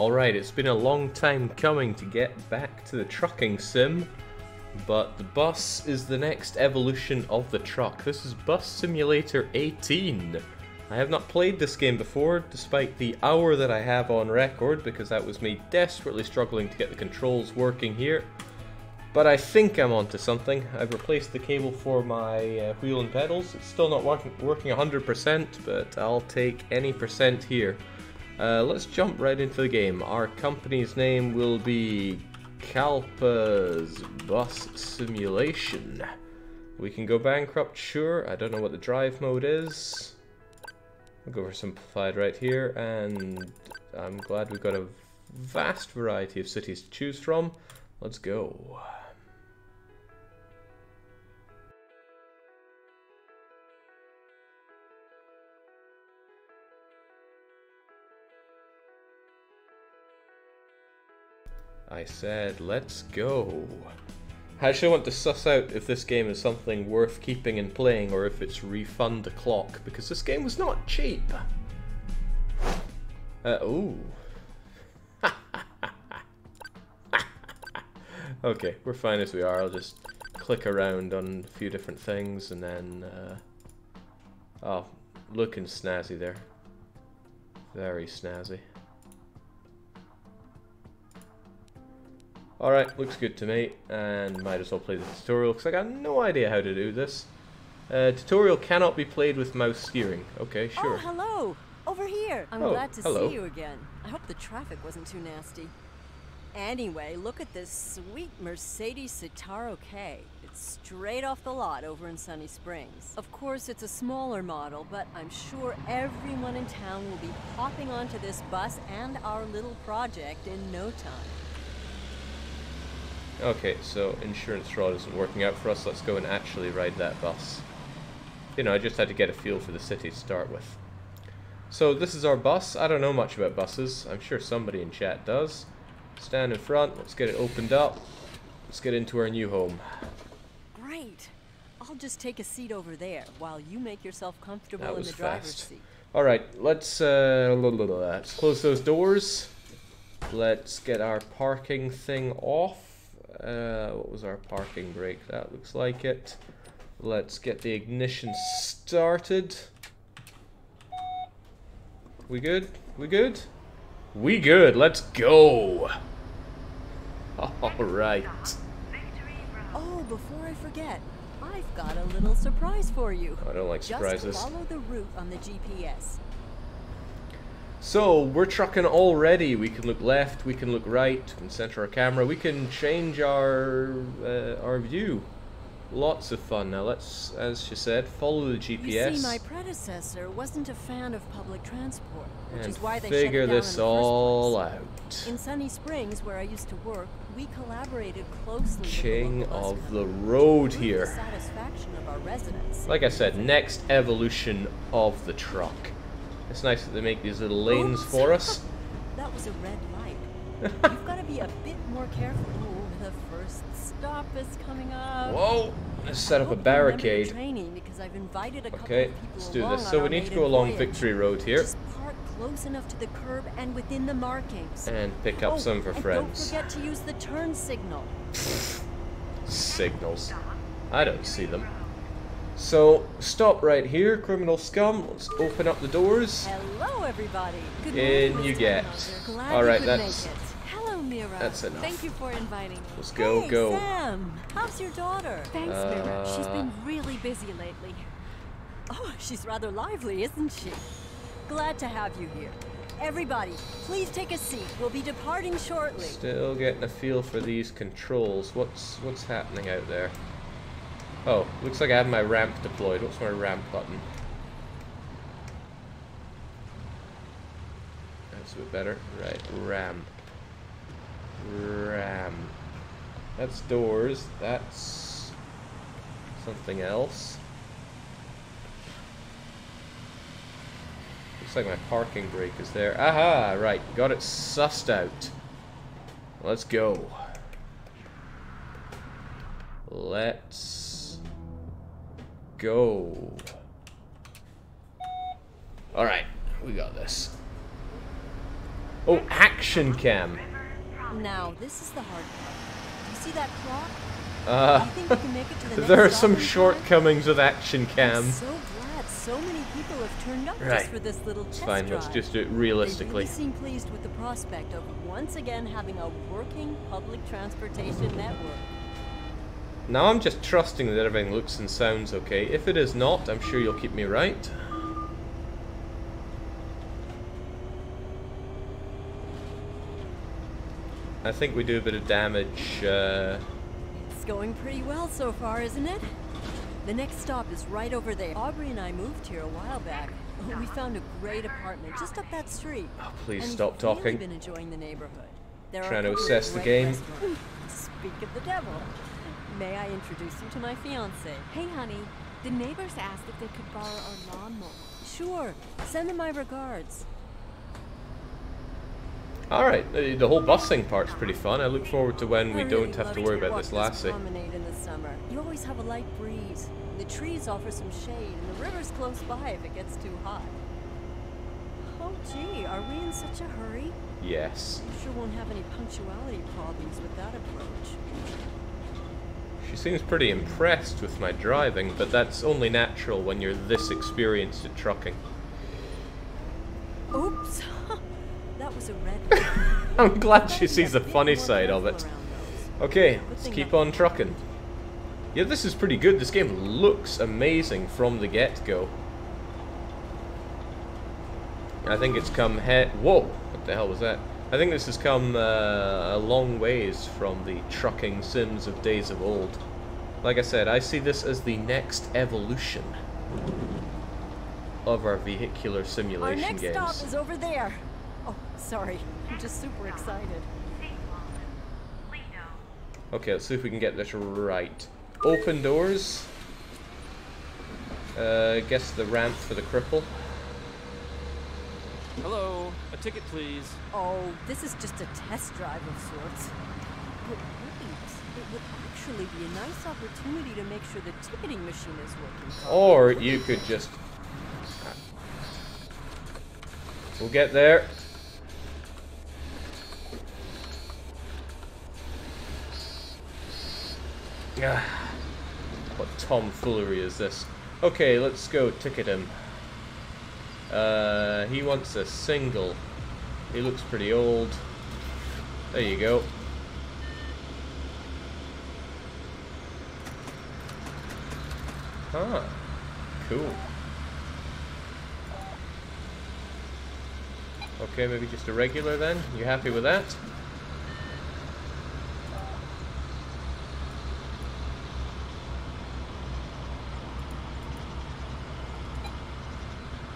Alright, it's been a long time coming to get back to the trucking sim, but the bus is the next evolution of the truck. This is Bus Simulator 18. I have not played this game before, despite the hour that I have on record, because that was me desperately struggling to get the controls working here. But I think I'm onto something. I've replaced the cable for my uh, wheel and pedals. It's still not working, working 100%, but I'll take any percent here. Uh, let's jump right into the game. Our company's name will be Kalpa's Bus Simulation. We can go bankrupt, sure. I don't know what the drive mode is. I'll go for simplified right here, and I'm glad we've got a vast variety of cities to choose from. Let's go. I said, let's go. I actually want to suss out if this game is something worth keeping and playing or if it's refund the clock, because this game was not cheap. Uh, ooh. okay, we're fine as we are. I'll just click around on a few different things and then... Uh... Oh, looking snazzy there. Very snazzy. Alright, looks good to me, and might as well play the tutorial, because I got no idea how to do this. Uh, tutorial cannot be played with mouse steering. Okay, sure. Oh, hello! Over here! I'm Oh, glad to hello. see you again. I hope the traffic wasn't too nasty. Anyway, look at this sweet Mercedes Citaro K. It's straight off the lot over in Sunny Springs. Of course, it's a smaller model, but I'm sure everyone in town will be hopping onto this bus and our little project in no time. Okay, so insurance fraud isn't working out for us. Let's go and actually ride that bus. You know, I just had to get a feel for the city to start with. So this is our bus. I don't know much about buses. I'm sure somebody in chat does. Stand in front. Let's get it opened up. Let's get into our new home. Great! I'll just take a seat over there while you make yourself comfortable That in the driver's fast. seat. All right, let's uh, let's close those doors. Let's get our parking thing off. Uh, what was our parking brake? That looks like it. Let's get the ignition started. We good? We good? We good. Let's go. All right. Oh, before I forget, I've got a little surprise for you. I don't like surprises. Just surprises. follow the route on the GPS. So, we're trucking already. We can look left, we can look right, we can center our camera, we can change our uh, our view. Lots of fun. Now let's, as she said, follow the GPS You see, my predecessor wasn't a fan of public transport, which and is why they figure this all out. In Sunny Springs, where I used to work, we collaborated closely King with the of the road here. The satisfaction of our residents. Like I said, next evolution of the truck. It's nice that they make these little lanes Oops. for us. that was a red light. You've got to be a bit more careful. Oh, the first stop is coming up. Whoa! Let's set up a hope you remember your barricade. Because I've invited a Okay, let's do this. So we need to go along voyage. Victory Road here Just park close enough to the curb and within the markings. and pick up oh, some for friends. Don't forget to use the turn signal. Signals. I don't see them. So, stop right here, criminal scum. Let's open up the doors. Hello, everybody. Good In morning, you get. Hauser. Glad All you right, could that's- it. Hello, Mira. That's enough. Thank you for inviting me. Let's go, hey, go. Sam. How's your daughter? Thanks, Mira. She's been uh, really busy lately. Oh, she's rather lively, isn't she? Glad to have you here. Everybody, please take a seat. We'll be departing shortly. Still getting a feel for these controls. What's what's happening out there? Oh, looks like I have my ramp deployed. What's my ramp button? That's a bit better. Right, ramp. Ram. That's doors. That's something else. Looks like my parking brake is there. Aha! Right, got it sussed out. Let's go. Let's go. Alright, we got this. Oh, action cam. Now, this is the hard part. Do you see that clock? Uh, you think can make it to the there are some time? shortcomings with action I'm cam. so glad so many people have turned up Right. just for this little test fine, drive. let's just do it They realistically. really seem pleased with the prospect of once again having a working public transportation network. Now I'm just trusting that everything looks and sounds okay. If it is not, I'm sure you'll keep me right. I think we do a bit of damage. Uh, It's going pretty well so far, isn't it? The next stop is right over there. Aubrey and I moved here a while back. We found a great apartment just up that street. oh, please and stop we've really talking. been enjoying the neighborhood. There Trying to a couple of assess the game. Speak of the devil. May I introduce you to my fiance? Hey, honey. The neighbors asked if they could borrow our lawnmower. Sure. Send them my regards. Alright, uh, the whole busing part's pretty fun. I look forward to when we don't really have to worry walk about this this lassie. promenade in the summer. You always have a light breeze. The trees offer some shade, and the river's close by if it gets too hot. Oh, gee, are we in such a hurry? Yes. You sure won't have any punctuality problems with that approach. She seems pretty impressed with my driving, but that's only natural when you're this experienced at trucking. Oops! that was a red. I'm glad she sees the be a bit funny side of it. Okay, let's keep on trucking. Yeah, this is pretty good. This game looks amazing from the get-go. I think it's come he- Whoa! What the hell was that? I think this has come uh, a long ways from the trucking sims of days of old. Like I said, I see this as the next evolution of our vehicular simulation Our next games. stop is over there. Oh, sorry. I'm just super excited. Okay, let's see if we can get this right. Open doors. Uh, guess the ramp for the cripple. Hello, a ticket please. Oh, this is just a test drive of sorts. But wait, it would actually be a nice opportunity to make sure the ticketing machine is working. properly. Or you could just... We'll get there. Ah, what tomfoolery is this? Okay, let's go ticket him. Uh, he wants a single. He looks pretty old. There you go. Ah, cool. Okay, maybe just a regular then. You happy with that?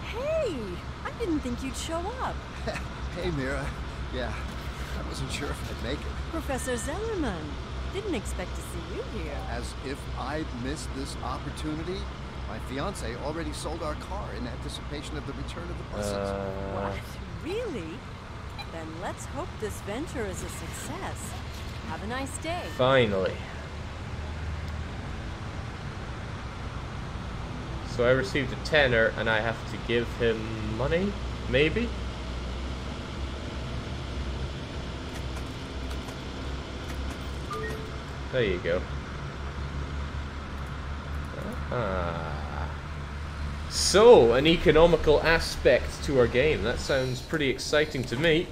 Hey, I didn't think you'd show up. Hey, Mira. Yeah, I wasn't sure if I'd make it. Professor Zellerman. Didn't expect to see you here. As if I'd missed this opportunity. My fiance already sold our car in anticipation of the return of the buses. Uh, What? Really? Then let's hope this venture is a success. Have a nice day. finally. So I received a tenner and I have to give him money? Maybe? There you go. Ah. So, an economical aspect to our game. That sounds pretty exciting to me.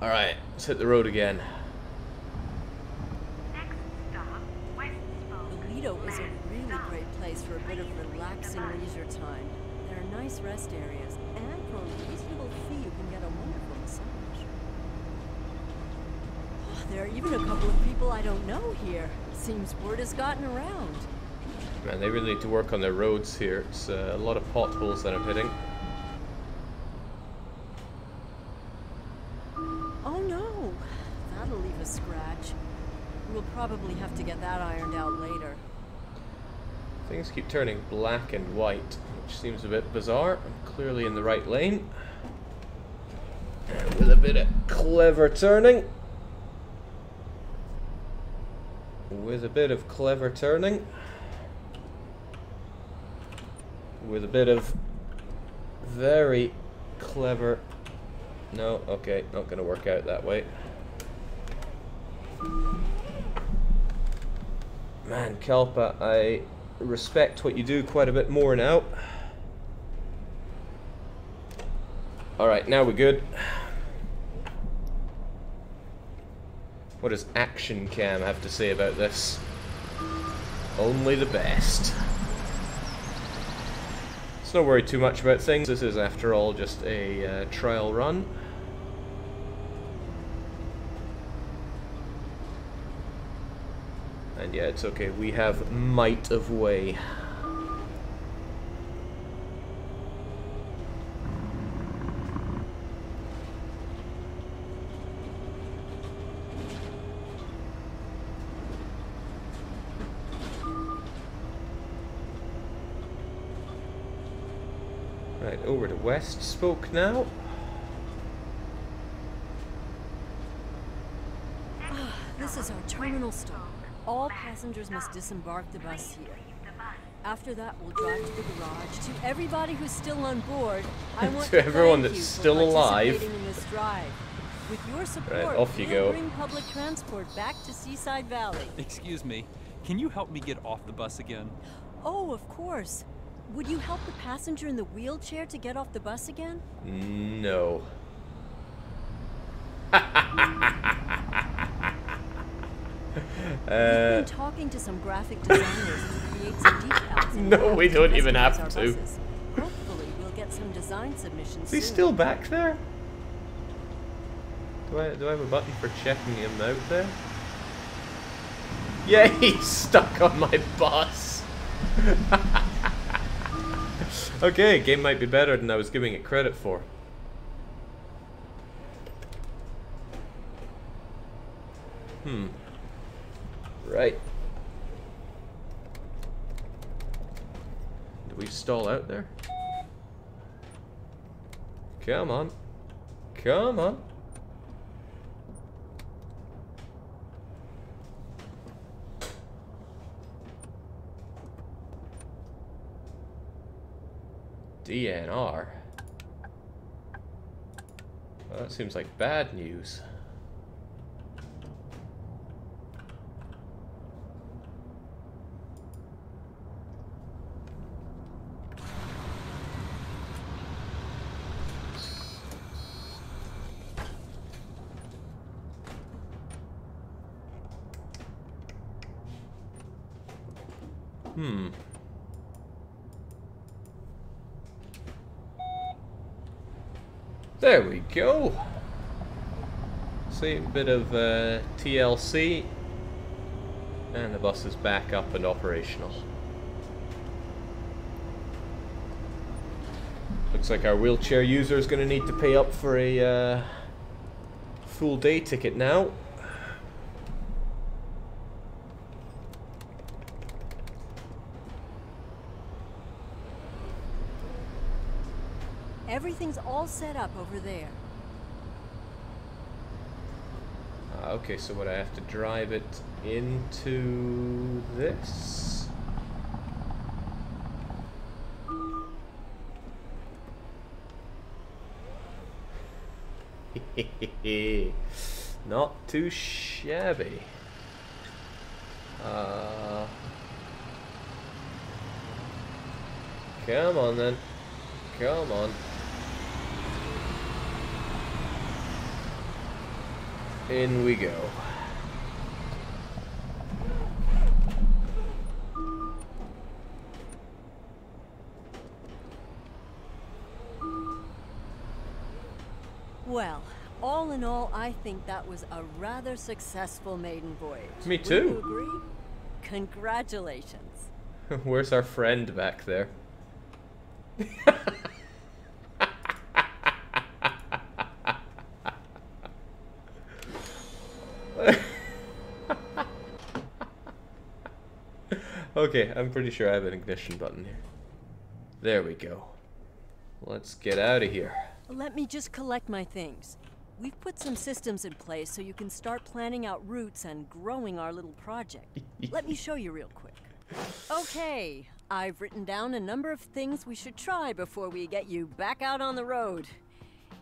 Alright, let's hit the road again. The Lido is a really great place for a bit of relaxing leisure time. There are nice rest areas, and for a reasonable fee, you can get a wonderful massage. Oh, There are even a couple of people I don't know here. Seems word has gotten around. Man, they really need to work on their roads here. It's uh, a lot of potholes that I'm hitting. Oh no, that'll leave a scratch. We'll probably have to get that ironed out later. Things keep turning black and white, which seems a bit bizarre. I'm clearly in the right lane. And with a bit of clever turning. With a bit of clever turning. With a bit of very clever. No, okay, not gonna work out that way. Man, Kalpa, I respect what you do quite a bit more now. Alright, now we're good. What does Action Cam have to say about this? Only the best. Let's not worry too much about things. This is, after all, just a uh, trial run. And yeah, it's okay. We have might of way. Right, over to West Spoke now. Ah, this is our terminal stop. All passengers must disembark the bus here. After that, we'll drive to the garage. To everybody who's still on board, I want To to, everyone thank that's you for still alive. participating In this drive. With your support, Right, off you we'll go. bring public transport back to Seaside Valley. Excuse me. Can you help me get off the bus again? Oh, of course. Would you help the passenger in the wheelchair to get off the bus again? No. Uh, been talking to some graphic designers to create some decals. No, we don't even have to. Hopefully, we'll get some design submissions is he still back there? Do I do I have a button for checking him out there? Yeah, he's stuck on my bus. okay, game might be better than I was giving it credit for. Hmm. Right. Do we stall out there? Come on. Come on. DNR. Well, that seems like bad news. Hmm. There we go. A bit of uh, TLC. And the bus is back up and operational. Looks like our wheelchair user is going to need to pay up for a uh, full day ticket now. Everything's all set up over there. Ah, okay, so would I have to drive it into this? Not too shabby. Uh, come on then. Come on. In we go. Well, all in all, I think that was a rather successful maiden voyage. Me Would too. you agree? Congratulations. Where's our friend back there? okay, I'm pretty sure I have an ignition button here. There we go. Let's get out of here. Let me just collect my things. We've put some systems in place so you can start planning out routes and growing our little project. Let me show you real quick. Okay, I've written down a number of things we should try before we get you back out on the road.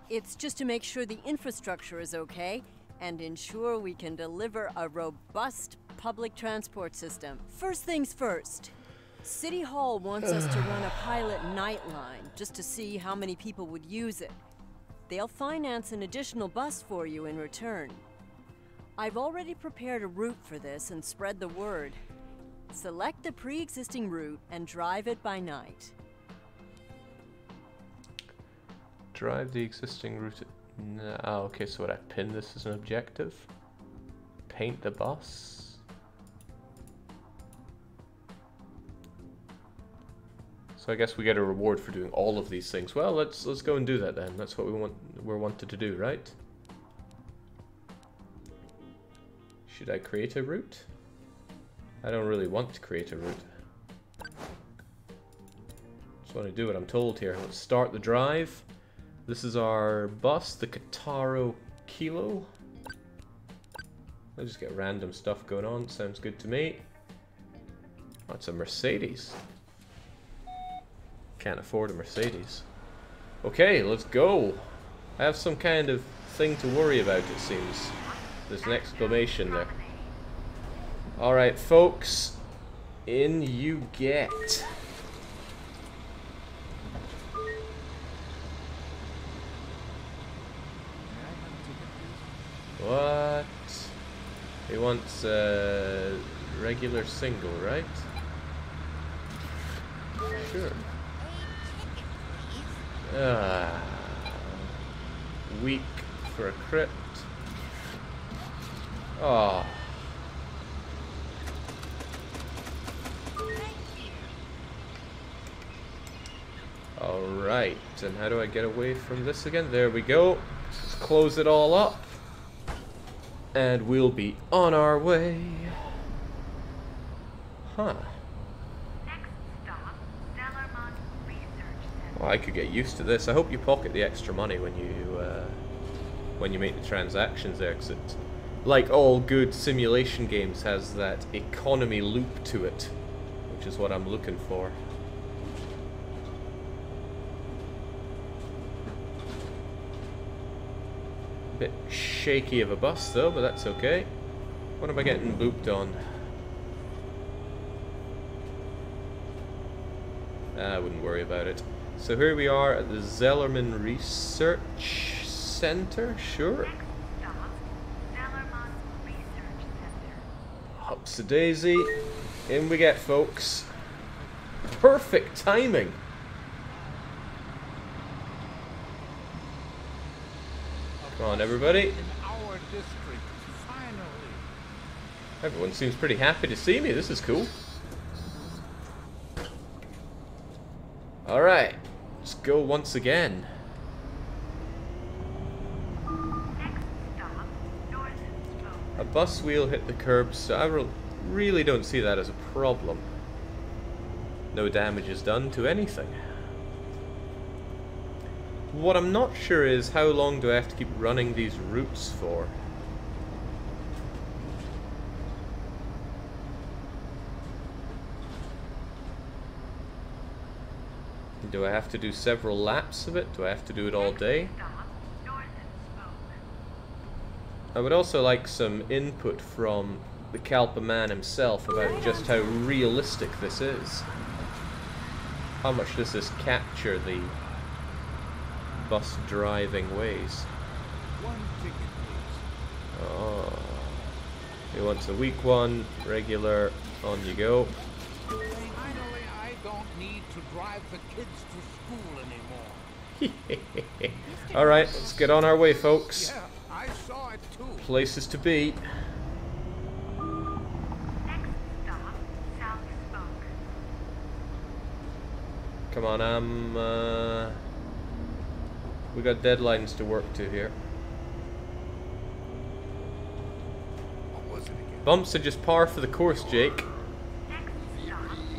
It's just to make sure the infrastructure is okay and ensure we can deliver a robust public transport system. First things first. City Hall wants us to run a pilot night line just to see how many people would use it. They'll finance an additional bus for you in return. I've already prepared a route for this and spread the word. Select the pre existing route and drive it by night. Drive the existing route. No, oh, ah, okay, so what I pin this as an objective? Paint the bus? So I guess we get a reward for doing all of these things. Well, let's let's go and do that then. That's what we want we're wanted to do, right? Should I create a route? I don't really want to create a route. Just want to do what I'm told here. Let's start the drive. This is our bus, the Kataro Kilo. I'll just get random stuff going on. Sounds good to me. That's a Mercedes. Can't afford a Mercedes. Okay, let's go. I have some kind of thing to worry about, it seems. There's an exclamation there. Alright, folks. In you get. What? He wants a regular single, right? Sure. Ah. Weak for a crypt. Oh. Alright, and how do I get away from this again? There we go. Let's close it all up. And we'll be on our way. Huh. Well, I could get used to this. I hope you pocket the extra money when you uh, when you make the transactions there, because like all good simulation games, has that economy loop to it, which is what I'm looking for. Bit shaky of a bus though, but that's okay. What am I getting booped on? I wouldn't worry about it. So here we are at the Zellerman Research Center, sure. Hops a daisy. In we get, folks. Perfect timing. Come on, everybody. Everyone seems pretty happy to see me. This is cool. Alright. Go once again. A bus wheel hit the curb, so I really don't see that as a problem. No damage is done to anything. What I'm not sure is how long do I have to keep running these routes for? Do I have to do several laps of it? Do I have to do it all day? I would also like some input from the Kalpa man himself about just how realistic this is. How much does this capture the bus driving ways? Oh. He wants a weak one, regular, on you go. Drive the kids to school anymore. Alright, let's get on our way, folks. Yeah, I saw it too. Places to be. Come on, I'm, uh, we got deadlines to work to here. Bumps are just par for the course, Jake.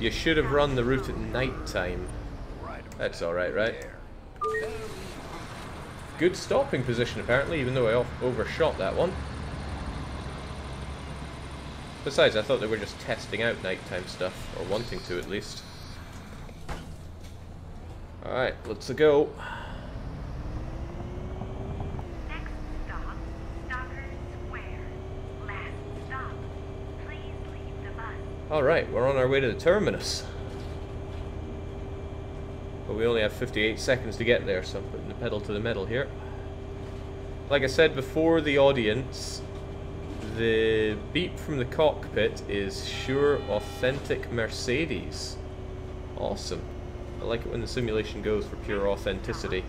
You should have run the route at night time. That's alright, right? Good stopping position, apparently, even though I overshot that one. Besides, I thought they were just testing out nighttime stuff, or wanting to at least. Alright, let's go. Alright, we're on our way to the terminus. But we only have 58 seconds to get there, so I'm putting the pedal to the metal here. Like I said before the audience, the beep from the cockpit is sure authentic Mercedes. Awesome. I like it when the simulation goes for pure authenticity.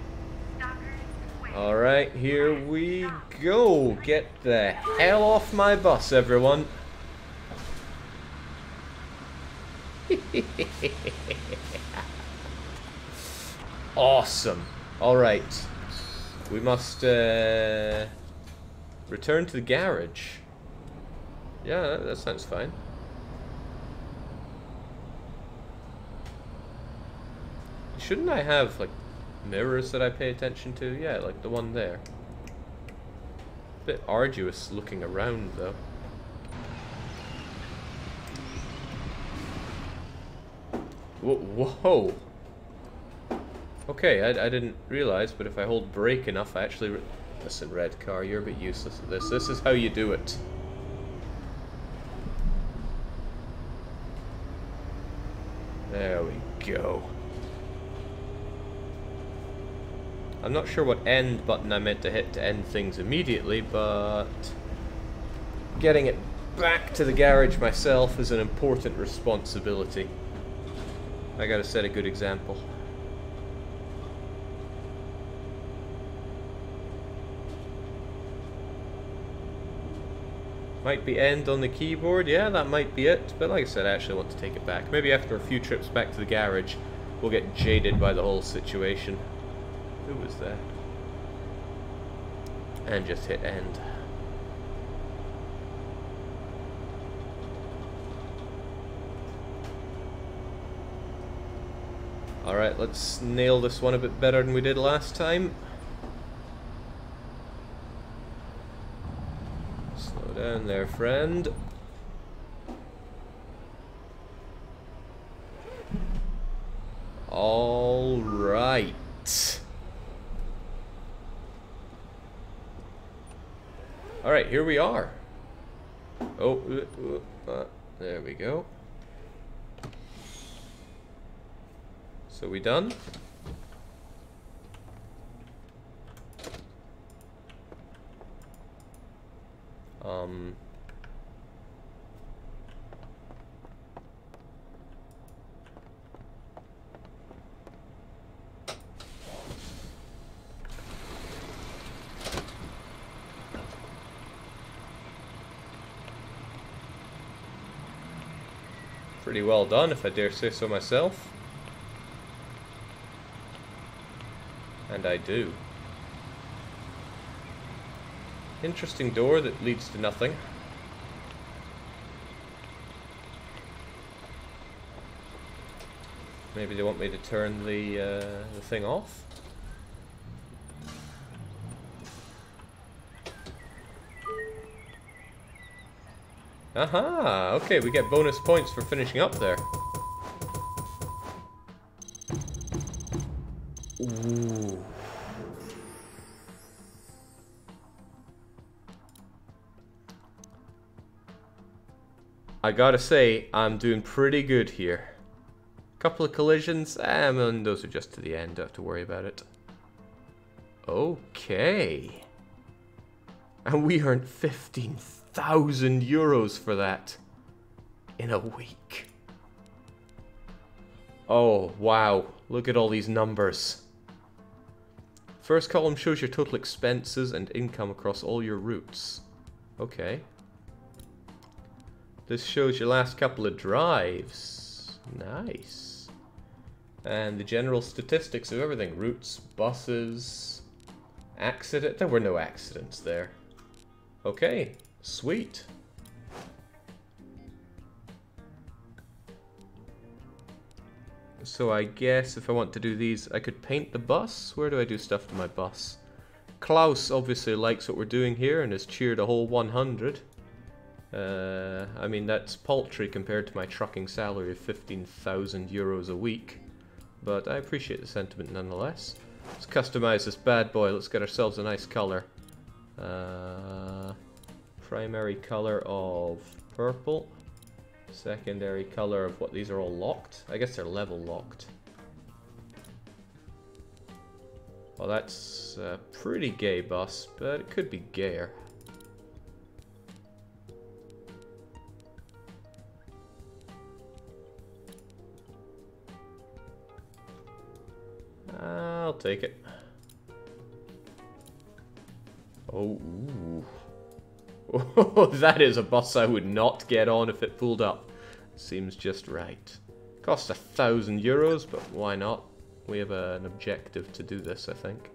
Alright, here we go. Get the hell off my bus, everyone. awesome. Alright. We must uh, return to the garage. Yeah, that, that sounds fine. Shouldn't I have, like, mirrors that I pay attention to? Yeah, like the one there. Bit arduous looking around, though. Whoa! Okay, I, I didn't realize, but if I hold brake enough, I actually... Listen, red car, you're a bit useless at this. This is how you do it. There we go. I'm not sure what end button I meant to hit to end things immediately, but getting it back to the garage myself is an important responsibility. I gotta set a good example. Might be end on the keyboard, yeah, that might be it. But like I said, I actually want to take it back. Maybe after a few trips back to the garage, we'll get jaded by the whole situation. Who was that? And just hit end. Alright, let's nail this one a bit better than we did last time. Slow down there, friend. All right. All right, here we are. Oh, uh, uh, there we go. So we done? Um, pretty well done, if I dare say so myself. And I do. Interesting door that leads to nothing. Maybe they want me to turn the, uh, the thing off? Aha! Okay, we get bonus points for finishing up there. I gotta say, I'm doing pretty good here. Couple of collisions, eh, and those are just to the end, don't have to worry about it. Okay. And we earned 15,000 euros for that. In a week. Oh, wow. Look at all these numbers. First column shows your total expenses and income across all your routes. Okay. This shows your last couple of drives. Nice. And the general statistics of everything. Routes, buses, accident. There were no accidents there. Okay, sweet. So I guess if I want to do these, I could paint the bus. Where do I do stuff to my bus? Klaus obviously likes what we're doing here and has cheered a whole 100. Uh, I mean, that's paltry compared to my trucking salary of 15,000 euros a week. But I appreciate the sentiment nonetheless. Let's customize this bad boy. Let's get ourselves a nice color. Uh, primary color of purple. Secondary color of what these are all locked. I guess they're level locked. Well, that's a pretty gay bus, but it could be gayer. I'll take it. Oh, ooh. Oh, that is a bus I would not get on if it pulled up. Seems just right. Costs a thousand euros, but why not? We have a, an objective to do this, I think.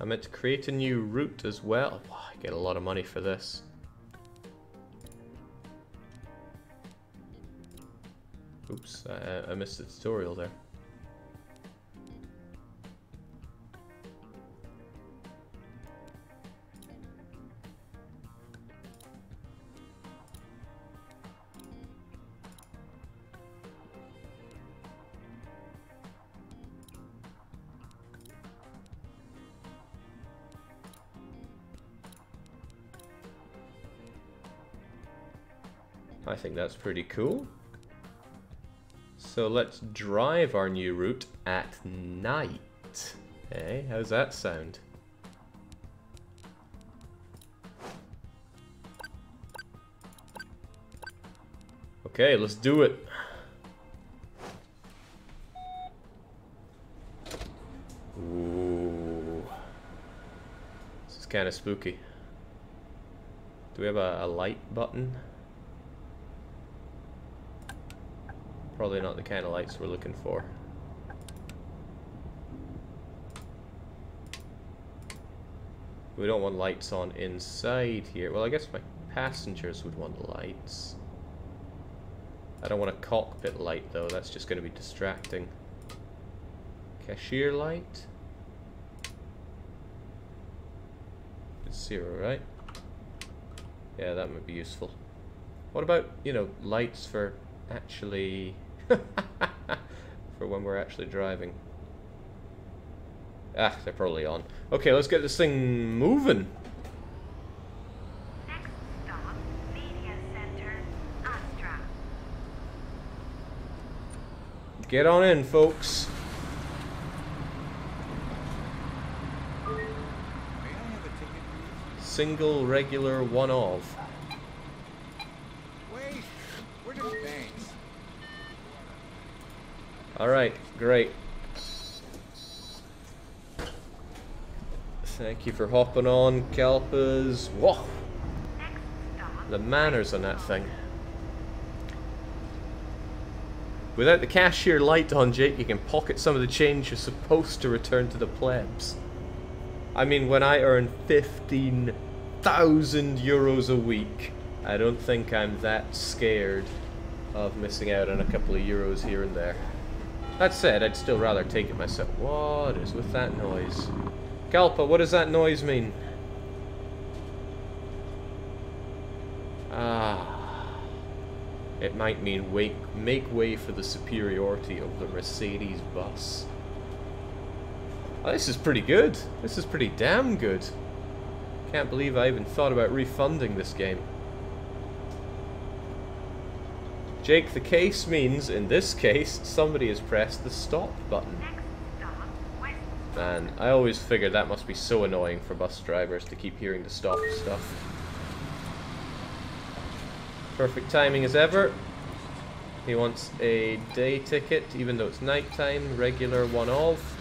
I meant to create a new route as well. Wow, I get a lot of money for this. Oops, I, I missed the tutorial there. I think that's pretty cool. So let's drive our new route at night. Hey, how's that sound? Okay, let's do it. Ooh. This is kind of spooky. Do we have a, a light button? Probably not the kind of lights we're looking for. We don't want lights on inside here. Well, I guess my passengers would want lights. I don't want a cockpit light, though. That's just going to be distracting. Cashier light? It's zero, right? Yeah, that might be useful. What about, you know, lights for actually... for when we're actually driving. Ah, they're probably on. Okay, let's get this thing moving. Next stop, Media Center, Astra. Get on in, folks. May I have a ticket, please? Single, regular, one of. Wait, we're just thanks. Alright, great. Thank you for hopping on, Kelpers. Whoa! The manners on that thing. Without the cashier light on, Jake, you can pocket some of the change you're supposed to return to the plebs. I mean, when I earn 15,000 euros a week, I don't think I'm that scared of missing out on a couple of euros here and there. That said, I'd still rather take it myself. What is with that noise? Kalpa, what does that noise mean? Ah. It might mean wake, make way for the superiority of the Mercedes bus. Oh, this is pretty good. This is pretty damn good. Can't believe I even thought about refunding this game. Jake, the case means, in this case, somebody has pressed the stop button. Man, I always figured that must be so annoying for bus drivers to keep hearing the stop stuff. Perfect timing as ever. He wants a day ticket, even though it's nighttime, regular one off.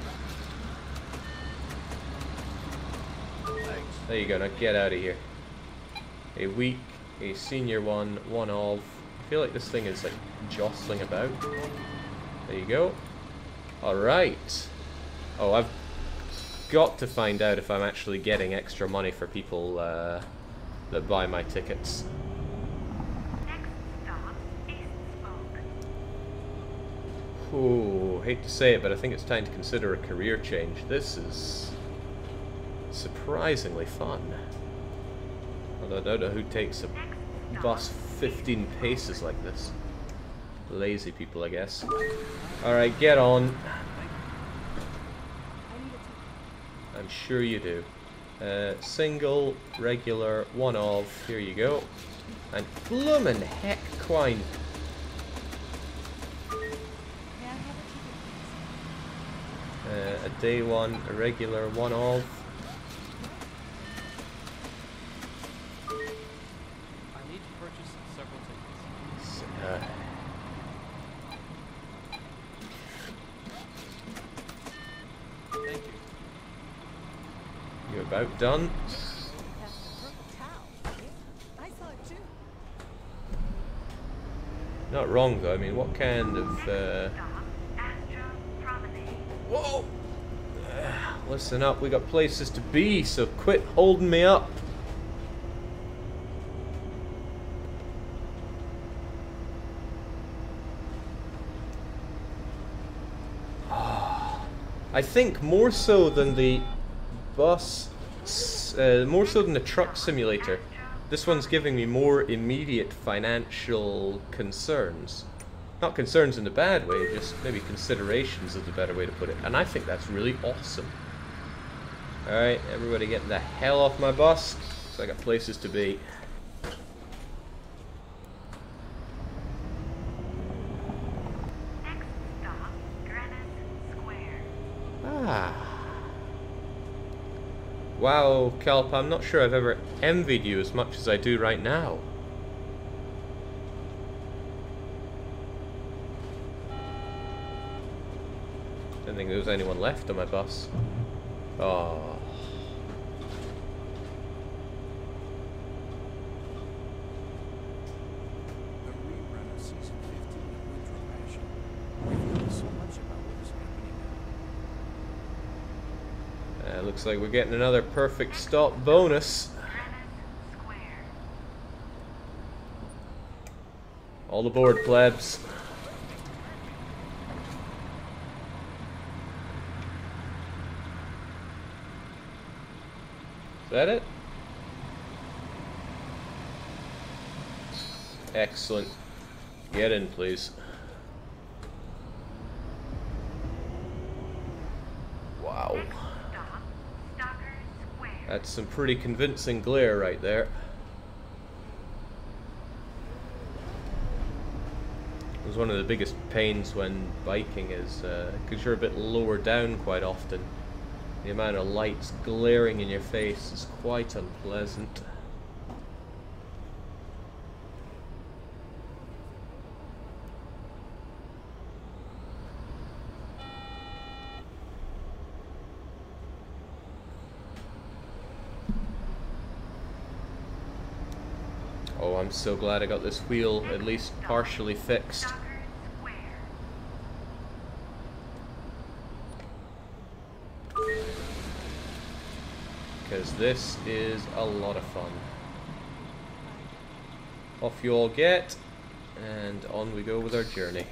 There you go, now get out of here. A week, a senior one, one of. Feel like this thing is like jostling about. There you go. Alright. Oh, I've got to find out if I'm actually getting extra money for people uh, that buy my tickets. Ooh, hate to say it, but I think it's time to consider a career change. This is surprisingly fun. Although I don't know who takes a bus 15 paces like this. Lazy people, I guess. Alright, get on. I'm sure you do. Uh, single, regular, one of. Here you go. And bloomin' heck, Quine. Uh, a day one, a regular, one of. I need to purchase several tickets. S- uh, Thank you. you about done? That's the purple towel. Yeah, I saw it too. Not wrong though. I mean, what kind of? Uh... Whoa! Listen up, we got places to be, so quit holding me up. I think more so than the bus, uh, more so than the truck simulator, this one's giving me more immediate financial concerns. Not concerns in a bad way, just maybe considerations is the better way to put it. And I think that's really awesome. Alright, everybody get the hell off my bus, so I got places to be. Next stop, Greenwich Square. Ah. Wow, Kelp, I'm not sure I've ever envied you as much as I do right now. Don't think there was anyone left on my bus. Oh. The rerun of season 15 of Metro Passion. We've learned so much about what is happening now. Uh, looks like we're getting another perfect stop bonus. All aboard, plebs. Is that it? Excellent. Get in, please. Wow. Stop, Stalker Square. That's some pretty convincing glare right there. It was one of the biggest pains when biking is uh, because you're a bit lower down quite often. The amount of lights glaring in your face is quite unpleasant. Oh, I'm so glad I got this wheel at least partially fixed. Because this is a lot of fun. Off you all get, and on we go with our journey.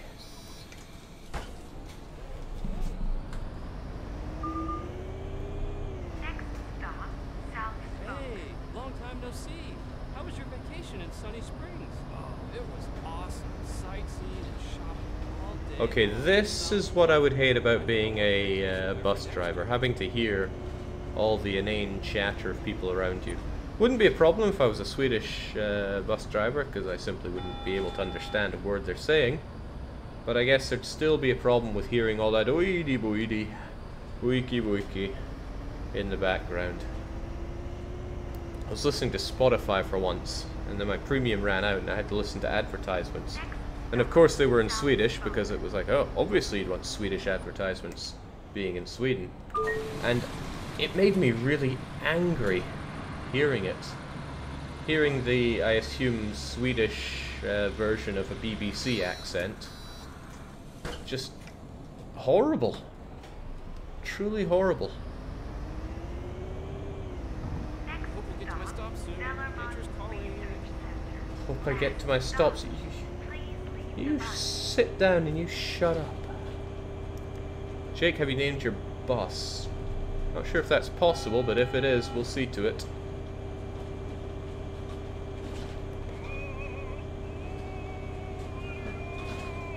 Next stop, South Spoke. Hey, long time no see. How was your vacation in Sunny Springs? Oh, it was awesome. Sightseeing and shopping all day. Okay, this is what I would hate about being a uh, bus driver, having to hear all the inane chatter of people around you. Wouldn't be a problem if I was a Swedish uh, bus driver, because I simply wouldn't be able to understand a word they're saying. But I guess there'd still be a problem with hearing all that oidy boidy, wiki wiki in the background. I was listening to Spotify for once, and then my premium ran out and I had to listen to advertisements. And of course they were in Swedish because it was like, oh, obviously you'd want Swedish advertisements being in Sweden. And it made me really angry hearing it. Hearing the, I assume, Swedish uh, version of a BBC accent. Just horrible. Truly horrible. Hope we get to my stop soon. Dellermont Nature's calling. Research Center. Hope I get to my stops. You, sit down and you shut up. Jake, have you named your bus? Not sure if that's possible, but if it is, we'll see to it.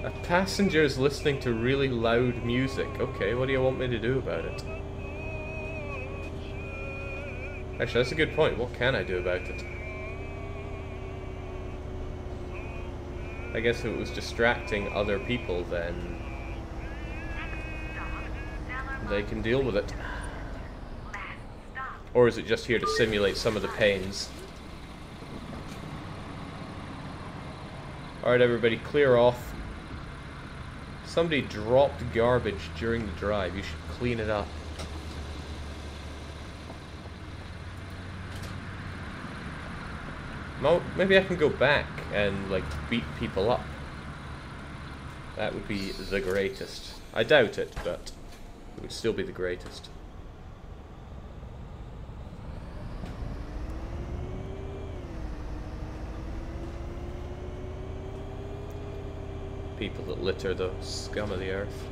A passenger is listening to really loud music. Okay, what do you want me to do about it? Actually, that's a good point. What can I do about it? I guess if it was distracting other people, then they can deal with it. Or is it just here to simulate some of the pains? Alright everybody, clear off. Somebody dropped garbage during the drive. You should clean it up. Maybe I can go back and like beat people up. That would be the greatest. I doubt it, but it would still be the greatest. People that litter the scum of the earth.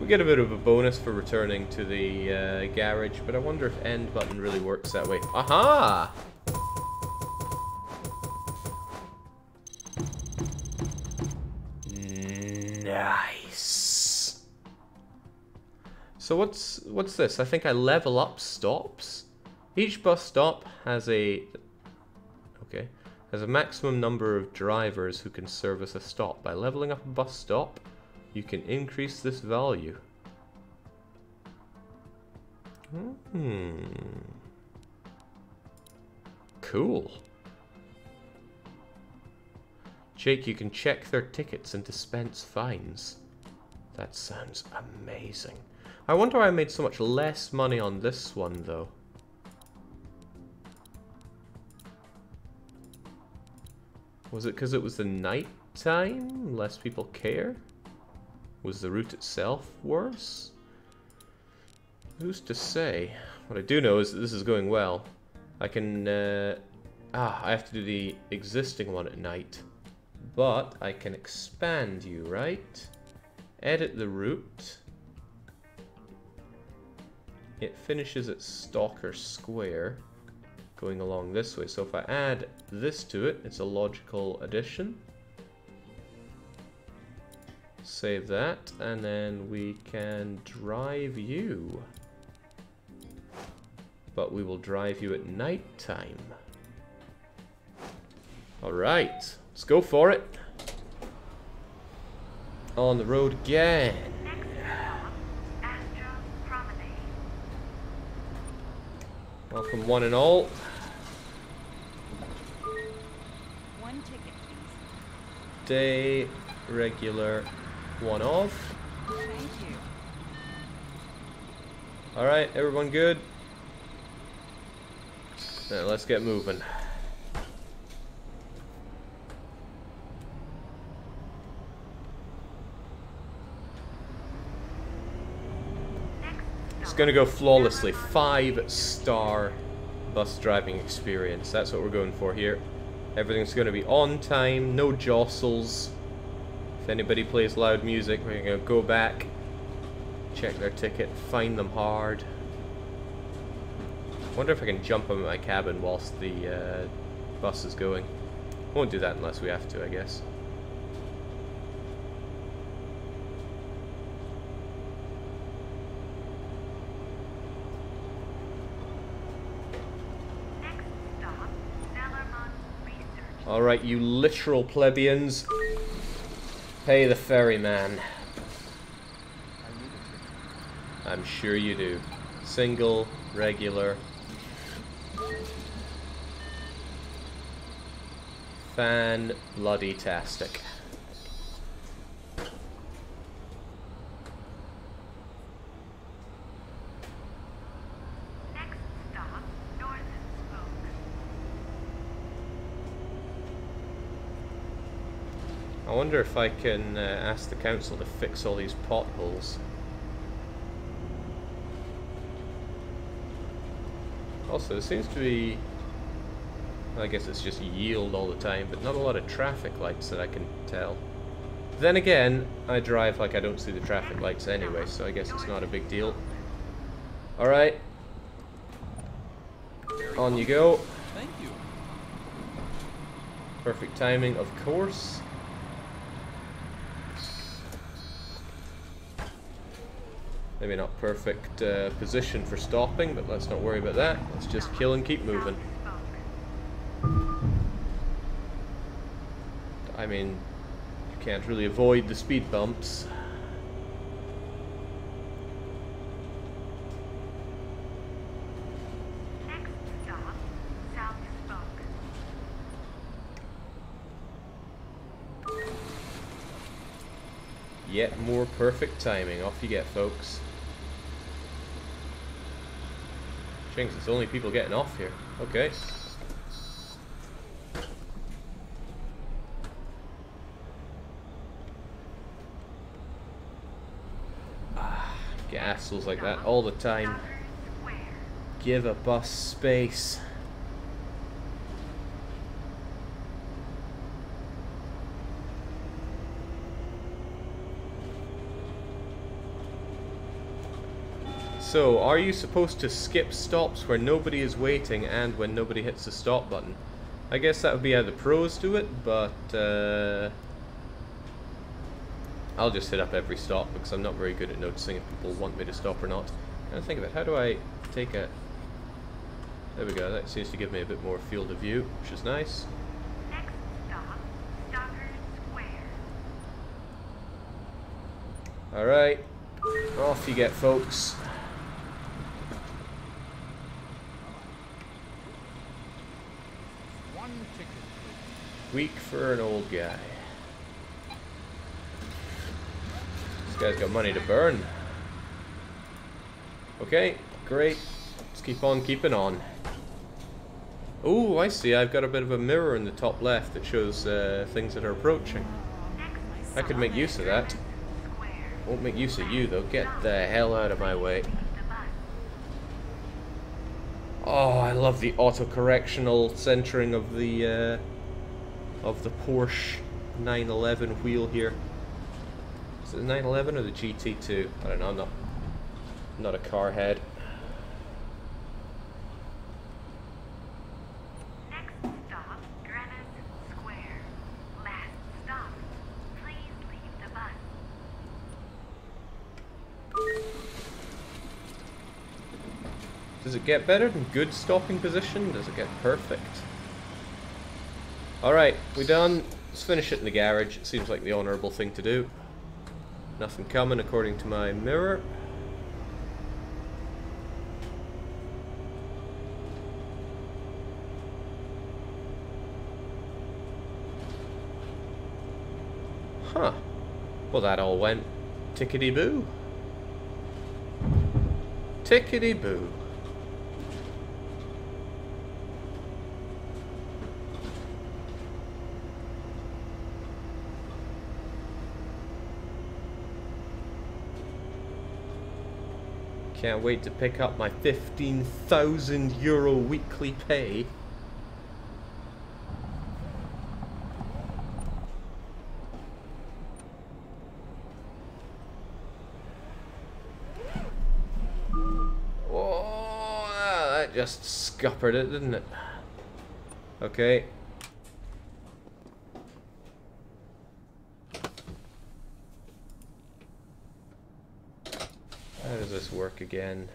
We get a bit of a bonus for returning to the uh, garage, but I wonder if end button really works that way. Aha! So what's what's this? I think I level up stops. Each bus stop has a okay has a maximum number of drivers who can service a stop. By leveling up a bus stop, you can increase this value. Hmm. Cool. Jake, you can check their tickets and dispense fines. That sounds amazing. I wonder why I made so much less money on this one, though. Was it because it was the night time? Less people care? Was the route itself worse? Who's to say? What I do know is that this is going well. I can... Uh, ah, I have to do the existing one at night. But I can expand you, right? Edit the route. It finishes at Stalker Square, going along this way. So if I add this to it, it's a logical addition. Save that, and then we can drive you. But we will drive you at night time. Alright, let's go for it. On the road again. Welcome one and all. One ticket, please. Day, regular, one off. Thank you. Alright, everyone good? Now let's get moving. It's gonna go flawlessly. Five star bus driving experience. That's what we're going for here. Everything's gonna be on time, no jostles. If anybody plays loud music, we're gonna go back, check their ticket, find them hard. Wonder if I can jump in my cabin whilst the uh, bus is going. Won't do that unless we have to, I guess. Alright, you literal plebeians. Pay the ferryman. I'm sure you do. Single, regular. Fan bloody tastic. Next stop, Northern Spoke. I wonder if I can uh, ask the council to fix all these potholes. Also, there seems to be... I guess it's just yield all the time, but not a lot of traffic lights that I can tell. Then again, I drive like I don't see the traffic lights anyway, so I guess it's not a big deal. Alright. On you go. Thank you. Perfect timing, of course. Maybe not perfect uh, position for stopping, but let's not worry about that. Let's just kill and keep moving. I mean, you can't really avoid the speed bumps. Yet more perfect timing. Off you get, folks. Jinx, it's only people getting off here. Okay. Ah, get assholes like that all the time. Give a bus space. So, are you supposed to skip stops where nobody is waiting and when nobody hits the stop button? I guess that would be how the pros do it, but uh, I'll just hit up every stop because I'm not very good at noticing if people want me to stop or not. And think of it, how do I take a... There we go, that seems to give me a bit more field of view, which is nice. Next stop, Square. Alright, off you get folks. One ticket, please. Weak for an old guy. This guy's got money to burn. Okay, great. Let's keep on keeping on. Oh, I see. I've got a bit of a mirror in the top left that shows uh, things that are approaching. I could make use of that. Won't make use of you though. Get the hell out of my way. The bus. Oh, I love the auto-correctional centering of the uh, of the Porsche 911 wheel here. Is it the 911 or the GT2? I don't know. I'm not not a car head. Next stop, Granite Square. Last stop. Please leave the bus. Does it get better than good stopping position? Does it get perfect? Alright, we done. Let's finish it in the garage. It seems like the honourable thing to do. Nothing coming according to my mirror. Huh. Well, that all went tickety-boo. Tickety-boo. Can't wait to pick up my 15,000 euro weekly pay. Oh, that just scuppered it, didn't it? Okay. How does this work again?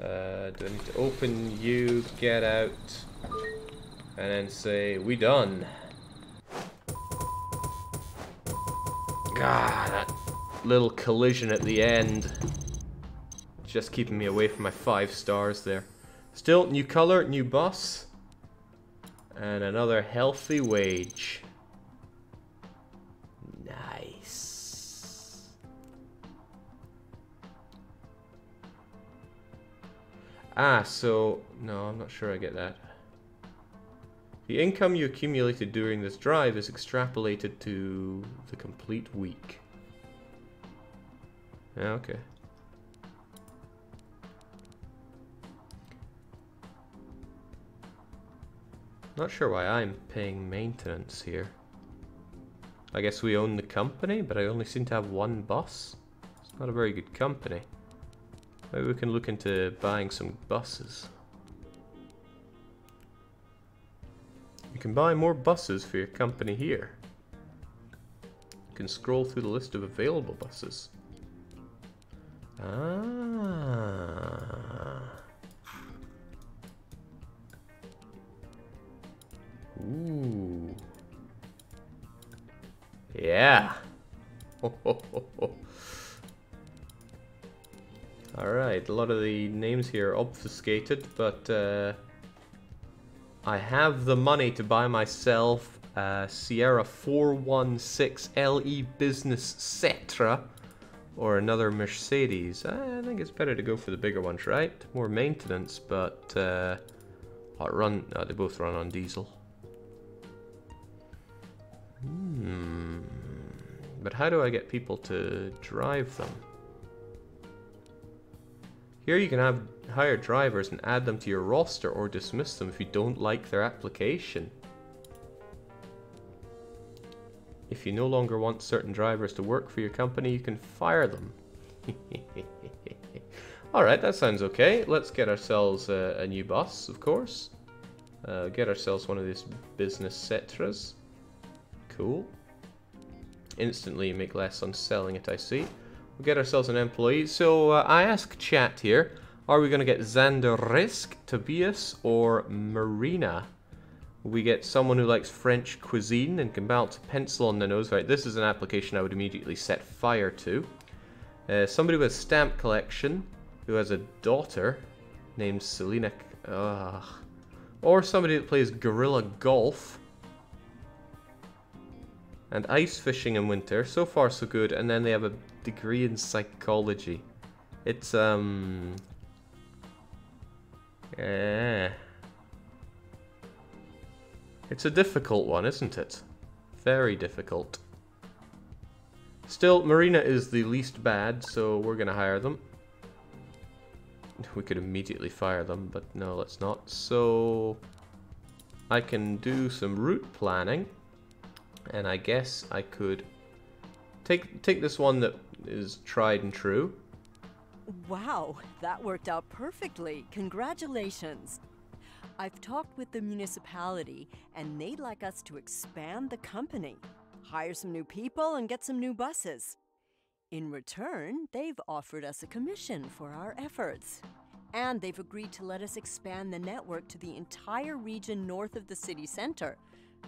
Uh, do I need to open you, get out, and then say, we done. God, that little collision at the end. Just keeping me away from my five stars there. Still, new color, new boss, And another healthy wage. Ah, so... No, I'm not sure I get that. The income you accumulated during this drive is extrapolated to the complete week. Yeah, okay. Not sure why I'm paying maintenance here. I guess we own the company, but I only seem to have one bus. It's not a very good company. Maybe we can look into buying some buses. You can buy more buses for your company here. You can scroll through the list of available buses. Ah. A lot of the names here are obfuscated, but uh, I have the money to buy myself a Sierra 416 LE Business Setra or another Mercedes. I think it's better to go for the bigger ones, right? More maintenance, but uh, run. Oh, they both run on diesel. Hmm. But how do I get people to drive them? Here you can have hire drivers and add them to your roster or dismiss them if you don't like their application. If you no longer want certain drivers to work for your company, you can fire them. Alright, that sounds okay. Let's get ourselves a, a new bus, of course. Uh, get ourselves one of these business Setras. Cool. Instantly make less on selling it, I see. We'll get ourselves an employee. So uh, I ask chat here, are we going to get Xander Risk, Tobias, or Marina? We get someone who likes French cuisine and can balance a pencil on the nose. Right, this is an application I would immediately set fire to. Uh, somebody with a stamp collection who has a daughter named Selena. Ugh. Or somebody that plays Gorilla Golf and ice fishing in winter. So far, so good. And then they have a degree in psychology. It's, um... Yeah. It's a difficult one, isn't it? Very difficult. Still, Marina is the least bad, so we're going to hire them. We could immediately fire them, but no, let's not. So, I can do some route planning. And I guess I could take take this one that is tried and true. Wow, that worked out perfectly. Congratulations. I've talked with the municipality, and they'd like us to expand the company, hire some new people, and get some new buses. In return, they've offered us a commission for our efforts. And they've agreed to let us expand the network to the entire region north of the city center.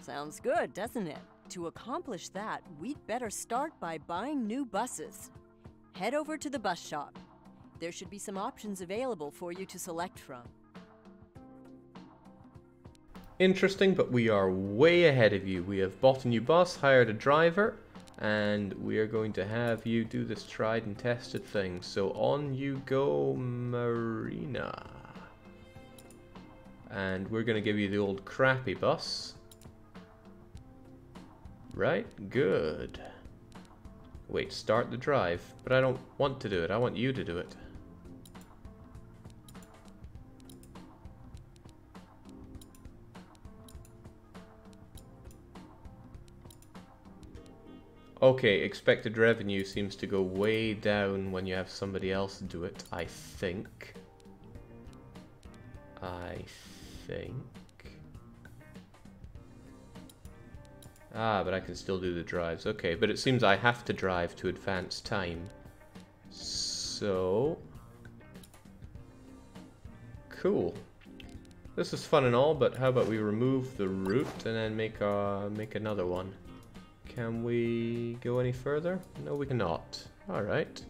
Sounds good, doesn't it? To accomplish that, we'd better start by buying new buses. Head over to the bus shop. There should be some options available for you to select from. Interesting, but we are way ahead of you. We have bought a new bus, hired a driver, and we are going to have you do this tried and tested thing. So on you go, Marina. And we're going to give you the old crappy bus. Right? Good. Wait, start the drive. But I don't want to do it. I want you to do it. Okay, expected revenue seems to go way down when you have somebody else do it, I think. I think. Ah, but I can still do the drives. Okay, but it seems I have to drive to advance time. So... Cool. This is fun and all, but how about we remove the route and then make a, make another one? Can we go any further? No, we cannot. Alright.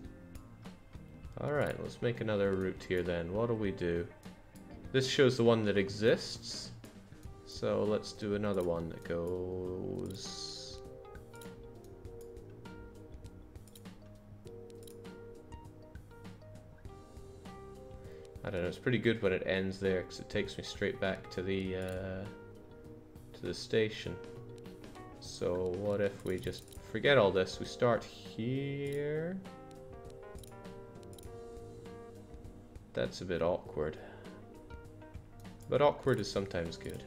Alright, let's make another route here then. What do we do? This shows the one that exists. So let's do another one that goes... I don't know, it's pretty good when it ends there because it takes me straight back to the uh, to the station. So what if we just forget all this? We start here. That's a bit awkward. But awkward is sometimes good.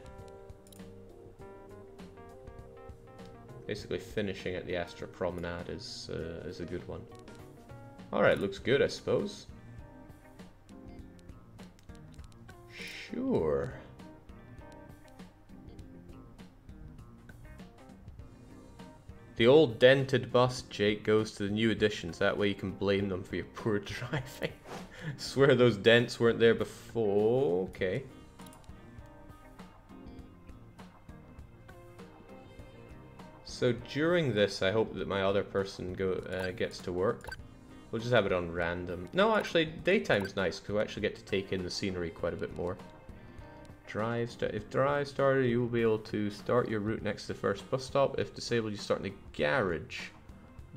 Basically finishing at the Astra Promenade is, uh, is a good one. Alright, looks good I suppose. Sure. The old dented bus, Jake, goes to the new additions. That way you can blame them for your poor driving. Swear those dents weren't there before. Okay. So during this, I hope that my other person go uh, gets to work. We'll just have it on random. No, actually, daytime's nice because we actually get to take in the scenery quite a bit more. Drive, if drive started, you will be able to start your route next to the first bus stop. If disabled, you start in the garage.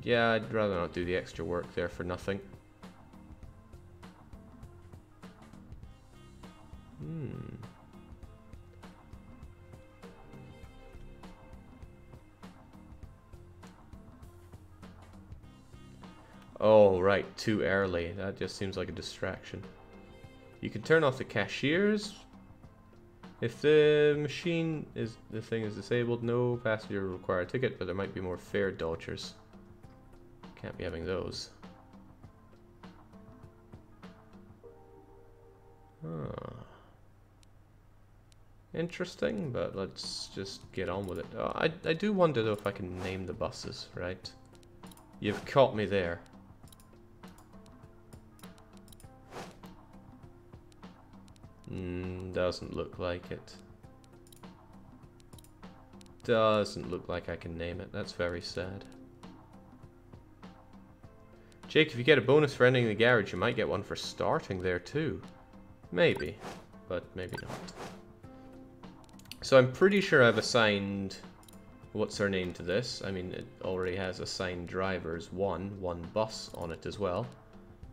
Yeah, I'd rather not do the extra work there for nothing. Hmm. Oh, right, too early. That just seems like a distraction. You can turn off the cashiers. If the machine is the thing is disabled, no passenger will require a ticket, but there might be more fare dodgers. Can't be having those. Huh. Interesting, but let's just get on with it. Oh, I, I do wonder though if I can name the buses, right? You've caught me there. Mm, doesn't look like it. Doesn't look like I can name it. That's very sad. Jake, if you get a bonus for ending the garage, you might get one for starting there too. Maybe, but maybe not. So I'm pretty sure I've assigned what's her name to this. I mean, it already has assigned drivers, one, one bus on it as well.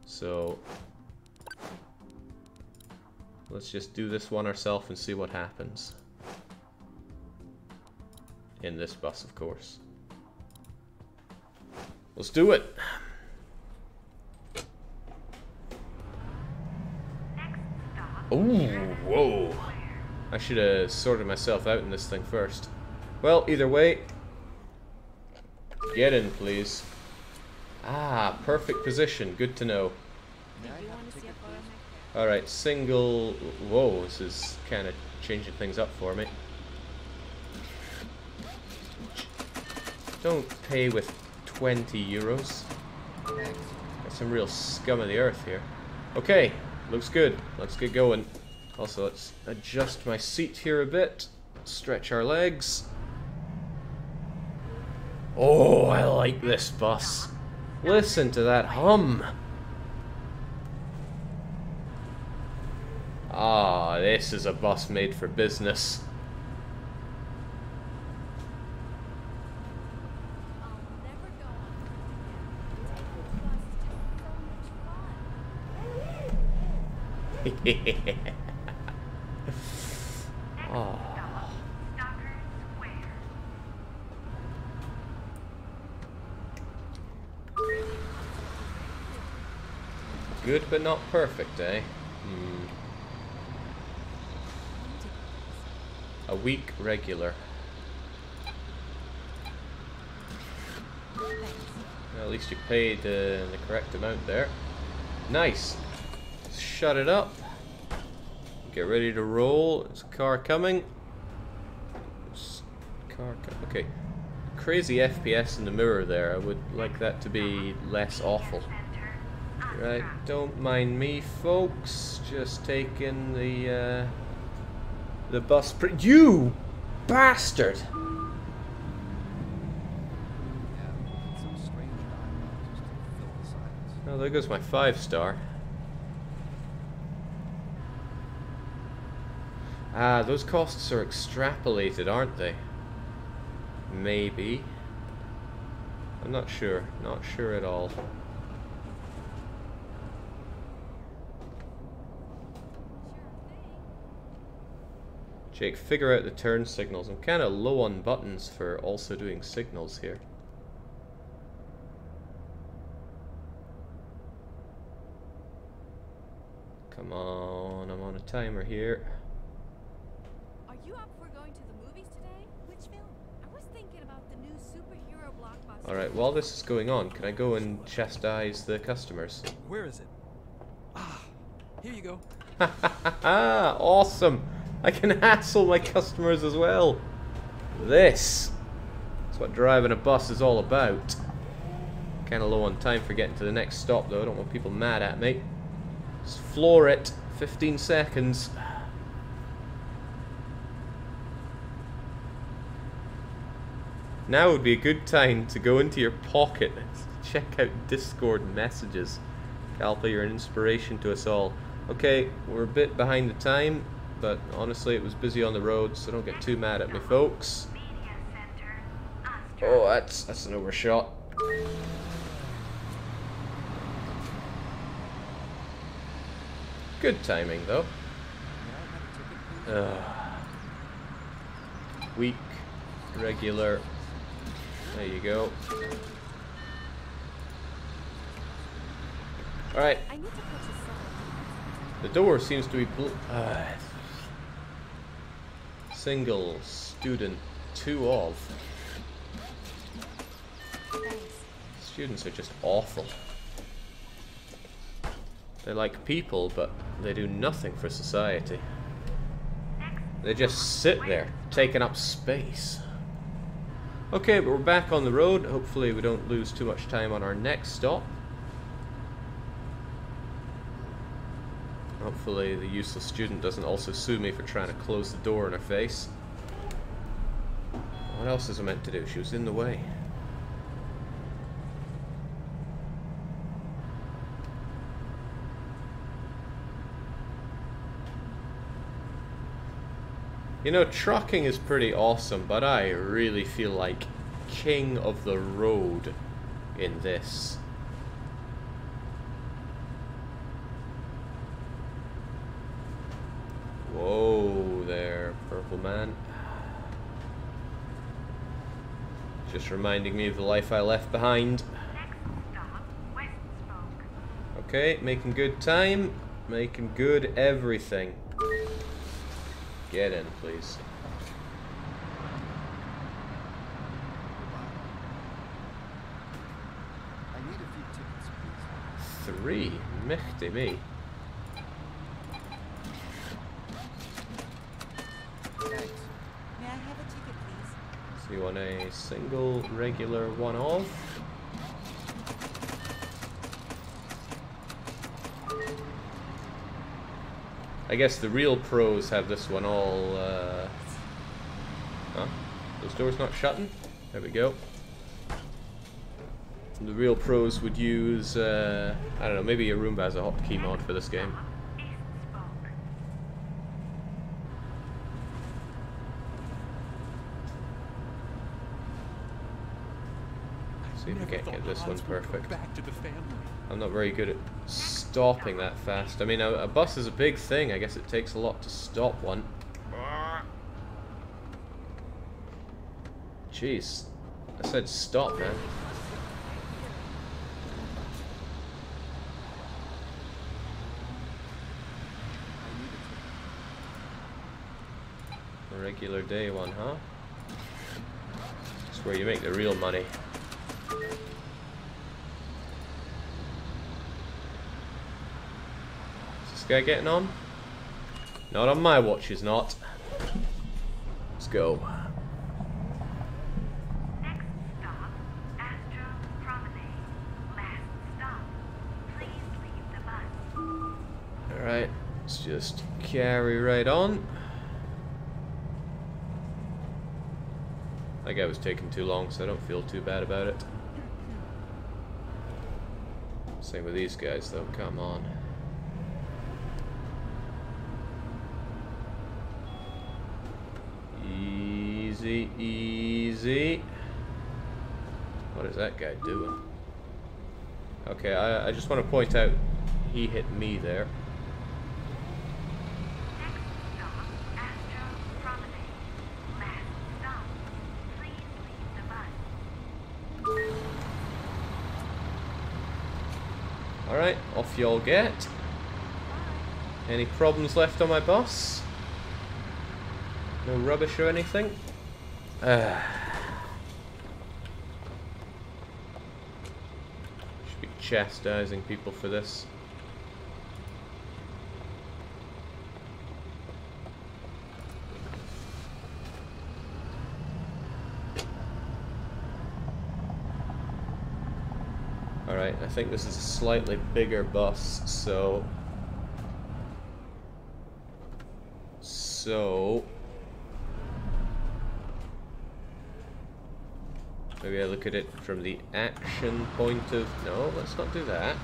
So let's just do this one ourselves and see what happens. In this bus, of course. Let's do it. Ooh, whoa. I should have sorted myself out in this thing first. Well, either way, get in, please. Ah, perfect position. Good to know. Alright, single... Whoa, this is kind of changing things up for me. Don't pay with 20 euros. Some real scum of the earth here. Okay, looks good. Let's get going. Also, let's adjust my seat here a bit. Stretch our legs. Oh, I like this bus. Listen to that hum. Ah, this is a bus made for business. oh. Good but not perfect, eh? Hmm. A week regular. Well, at least you paid uh, the correct amount there. Nice. Shut it up. Get ready to roll. There's a car coming. There's car co okay. Crazy FPS in the mirror there. I would like that to be less awful. Right, don't mind me, folks. Just taking the uh, the bus. you bastard! some strange dialogue just to fill the silence. Oh, there goes my five star. Ah, those costs are extrapolated, aren't they? Maybe. I'm not sure. Not sure at all. Jake, figure out the turn signals. I'm kind of low on buttons for also doing signals here. Come on, I'm on a timer here. Are you up for going to the movies today? Which film? I was thinking about the new superhero blockbuster. Alright, while this is going on, can I go and chastise the customers? Where is it? Ah, here you go. awesome! I can hassle my customers as well. This is what driving a bus is all about. Kind of low on time for getting to the next stop, though. I don't want people mad at me. Just floor it. 15 seconds. Now would be a good time to go into your pocket and check out Discord messages. Kalpa, you're an inspiration to us all. Okay, we're a bit behind the time, but honestly, it was busy on the road, so don't get too mad at me, folks. Media Center, Astra. Oh, that's that's an overshot. Good timing, though. Ugh. Weak, regular. There you go. Alright, I need to purchase something. the door seems to be bl uh, single student two of. Students are just awful. They're like people, but they do nothing for society. They just sit there, taking up space. Okay, but we're back on the road. Hopefully we don't lose too much time on our next stop. Hopefully the useless student doesn't also sue me for trying to close the door in her face. What else is I meant to do? She was in the way. You know, trucking is pretty awesome, but I really feel like king of the road in this. Whoa there, purple man. Just reminding me of the life I left behind. Next stop, West Spoke. Okay, making good time, making good everything. Get in, please. I need a few tickets, please. Three? Mechty me. Thanks. May I have a ticket, please? So you want single, regular, one-off. I guess the real pros have this one all, uh... Huh? Those doors not shutting? There we go. The real pros would use, uh... I don't know, maybe a Roomba has a hotkey mod for this game. East Spoke. See if we Never can thought get this one Hans would go perfect. Back to the family. I'm not very good at stopping that fast. I mean, a, a bus is a big thing. I guess it takes a lot to stop one. Jeez. I said stop, man. A regular day one, huh? That's where you make the real money. Is this guy getting on? Not on my watch, he's not. Let's go. Alright, let's just carry right on. That guy was taking too long, so I don't feel too bad about it. Same with these guys, though. Come on. Easy, easy. What is that guy doing? Okay, I, I just want to point out he hit me there. Alright, off y'all get. Any problems left on my bus? No rubbish or anything? Should be chastising people for this. Alright, I think this is a slightly bigger bus, so... So... Maybe I look at it from the action point of... No, let's not do that.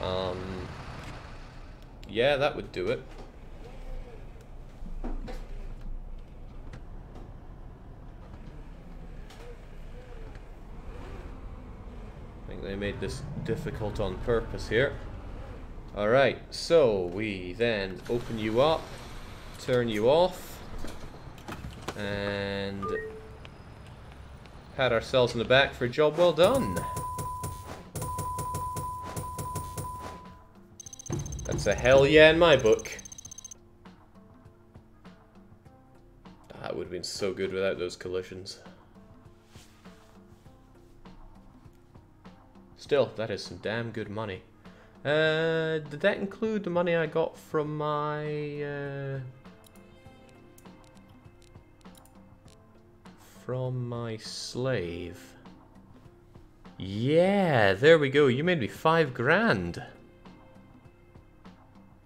Um, yeah, that would do it. I think they made this difficult on purpose here. Alright, so we then open you up, turn you off, and pat ourselves on the back for a job well done. That's a hell yeah in my book. That would have been so good without those collisions. Still, that is some damn good money. Uh, did that include the money I got from my... Uh, from my slave? Yeah, there we go. You made me five grand.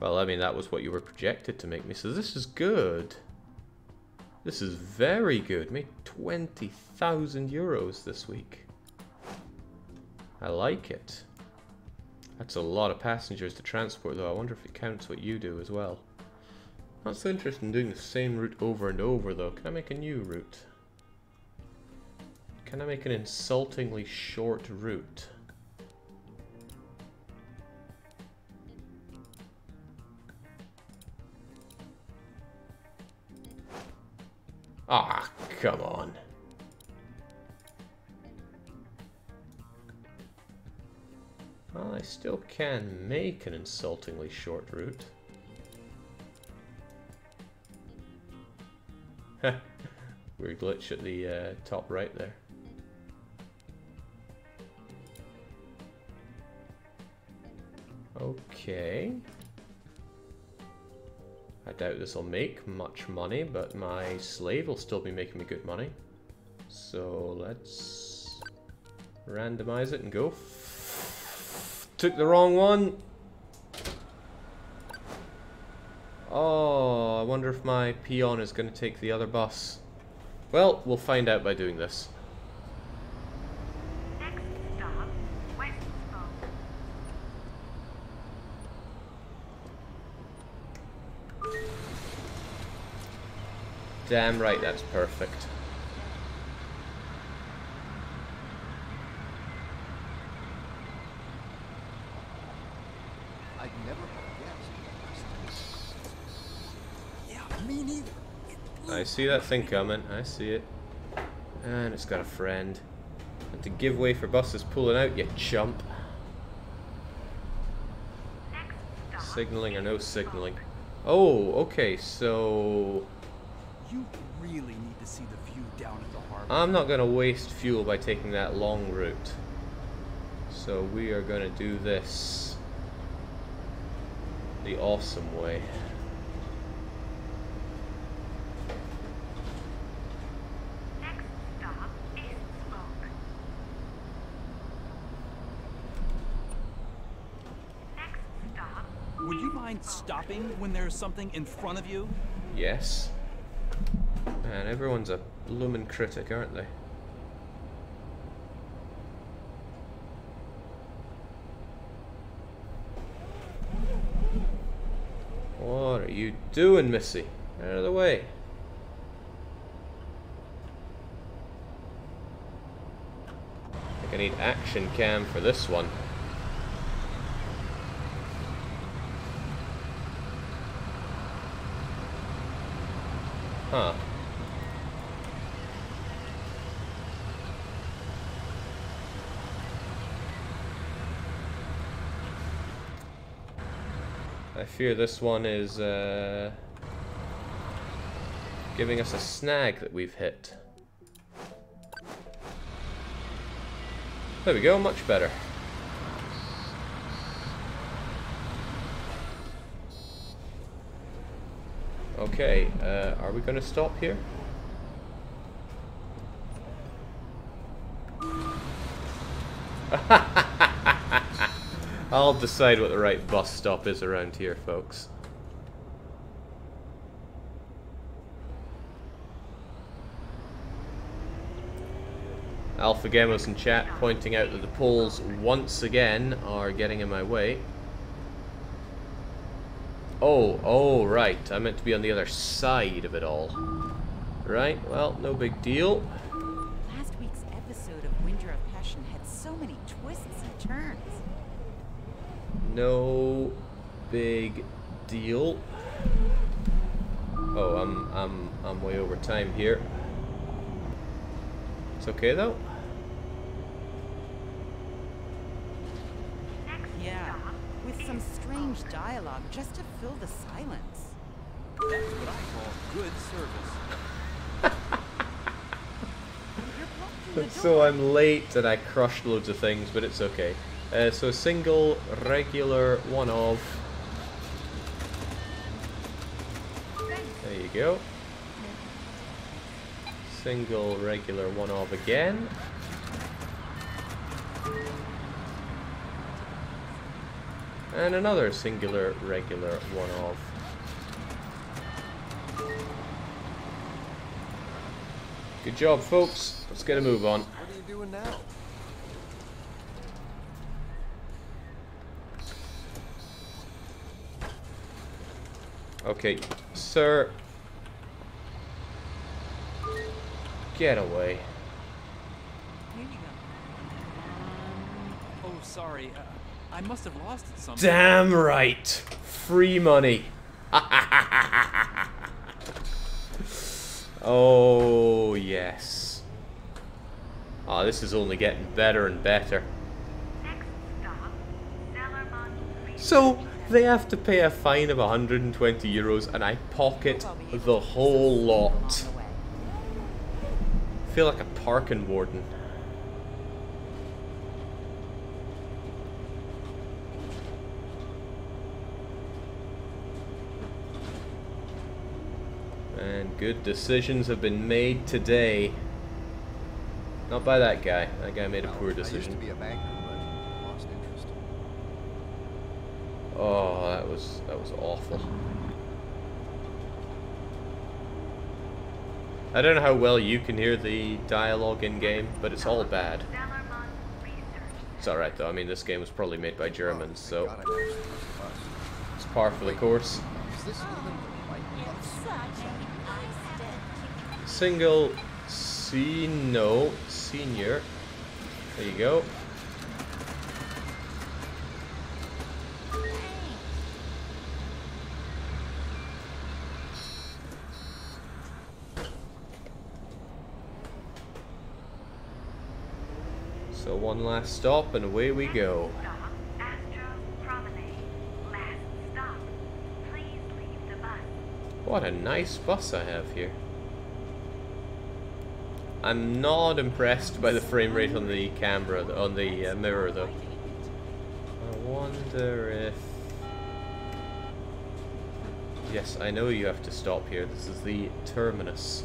Well, I mean, that was what you were projected to make me, so this is good. This is very good. Made 20,000 euros this week. I like it. That's a lot of passengers to transport, though. I wonder if it counts what you do as well. Not so interested in doing the same route over and over, though. Can I make a new route? Can I make an insultingly short route? Ah, come on. I still can make an insultingly short route. Weird glitch at the uh, top right there. Okay. I doubt this will make much money, but my slave will still be making me good money. So let's randomize it and go. Took the wrong one. Oh, I wonder if my peon is going to take the other bus. Well, we'll find out by doing this. Damn right, that's perfect. I'd never have guessed. Yeah, me neither. I see that thing coming. I see it. And it's got a friend. And to give way for buses pulling out, you chump. Signaling or no signaling. Oh, okay, so... You really need to see the view down at the harbor. I'm not going to waste fuel by taking that long route. So we are going to do this the awesome way. next stop, East Spoke. Next stop, Would you mind stopping when there's something in front of you? Yes. Man, everyone's a bloomin' critic, aren't they? What are you doing, Missy? Out of the way. I need action cam for this one. Huh. I fear this one is uh, giving us a snag that we've hit. There we go, much better. Okay, uh, are we going to stop here? I'll decide what the right bus stop is around here, folks. Alpha Gemos in chat pointing out that the poles once again are getting in my way. Oh, oh, right. I meant to be on the other side of it all. Right, well, no big deal. Last week's episode of Winter of Passion had so many twists and turns. No big deal. Oh, I'm I'm I'm way over time here. It's okay though. Next Yeah, stop with some strange dialogue just to fill the silence. That's what I call good service. You're blocked in the So. I'm late and I crushed loads of things, but it's okay. Uh, so single, regular, one of. There you go. Single, regular, one of again. And another singular, regular, one-off. Good job, folks. Let's get a move on. What are you doing now? Okay, sir. Get away. Here you go. Oh, sorry. Uh, I must have lost it somehow. Damn right. Free money. oh, yes. Oh, this is only getting better and better. So, they have to pay a fine of 120 euros and I pocket the whole lot. I feel like a parking warden. And good decisions have been made today. Not by that guy. That guy made a poor I used to decision. a banker, but lost interest. Oh, that was that was awful. I don't know how well you can hear the dialogue in game, but it's all bad. It's alright though. I mean, this game was probably made by oh, Germans, so Thank God I missed this bus. it's par for the course. Single C no senior. There you go. So one last stop and away we go. Stop, Astro Promenade. Last stop. Please leave the bus. What a nice bus I have here. I'm not impressed by the frame rate on the camera, on the uh, mirror though. I wonder if... Yes, I know you have to stop here. This is the terminus.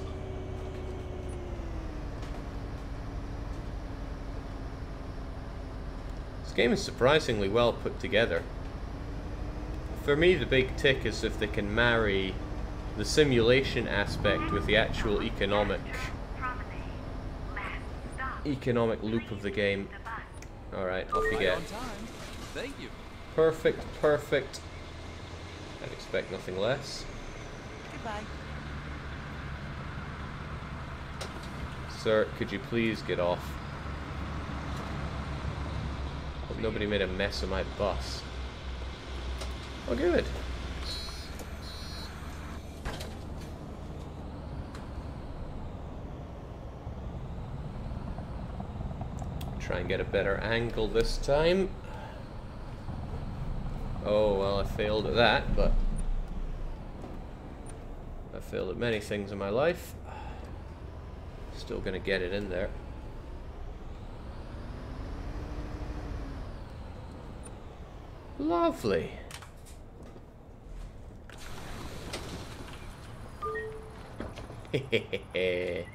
This game is surprisingly well put together. For me, the big tick is if they can marry the simulation aspect with the actual economic Astro Promenade. Last stop. Economic loop of the game. Alright, off you Right get. Thank you. Perfect, perfect. I'd expect nothing less. Goodbye. Sir, could you please get off? Hope nobody made a mess of my bus. Oh, good. Try and get a better angle this time. Oh, well, I failed at that, but... I failed at many things in my life. Still gonna get it in there. Lovely. Hehehehe.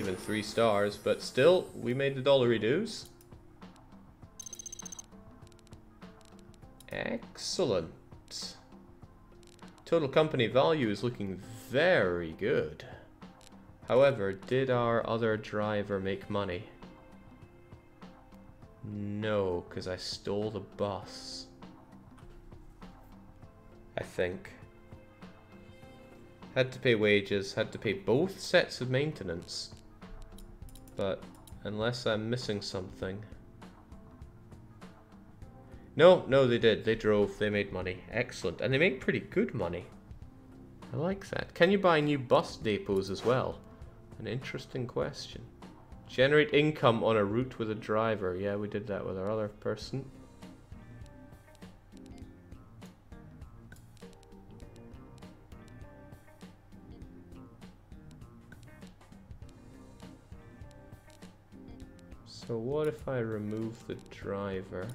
even three stars, but still, we made the dollar reduce. Excellent. Total company value is looking very good. However, did our other driver make money? No, because I stole the bus. I think. Had to pay wages, had to pay both sets of maintenance. But, unless I'm missing something... No, no, they did. They drove. They made money. Excellent. And they make pretty good money. I like that. Can you buy new bus depots as well? An interesting question. Generate income on a route with a driver. Yeah, we did that with our other person. So what if I remove the driver?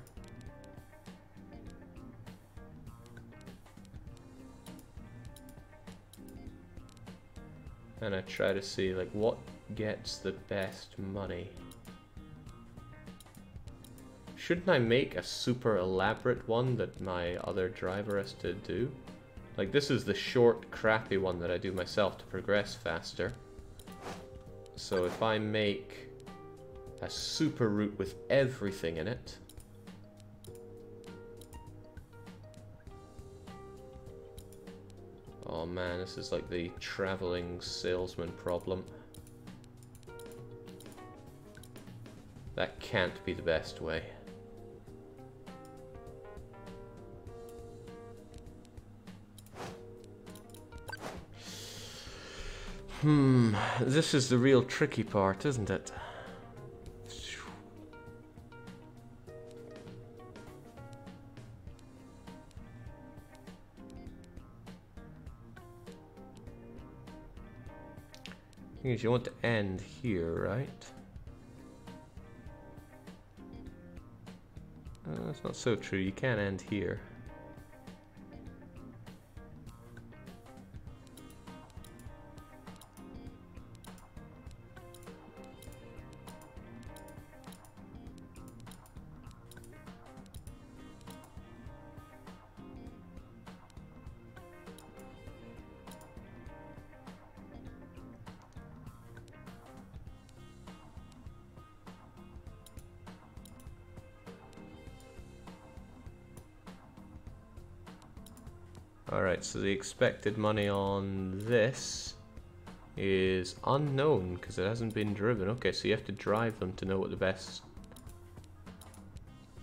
and I try to see like what gets the best money. Shouldn't I make a super elaborate one that my other driver has to do? Like this is the short crappy one that I do myself to progress faster. So if I make a super route with everything in it, Oh man, this is like the traveling salesman problem. That can't be the best way. Hmm, this is the real tricky part, isn't it? Is you want to end here, right? Uh, that's not so true. You can end here. Alright, so the expected money on this is unknown because it hasn't been driven. Okay, so you have to drive them to know what the best...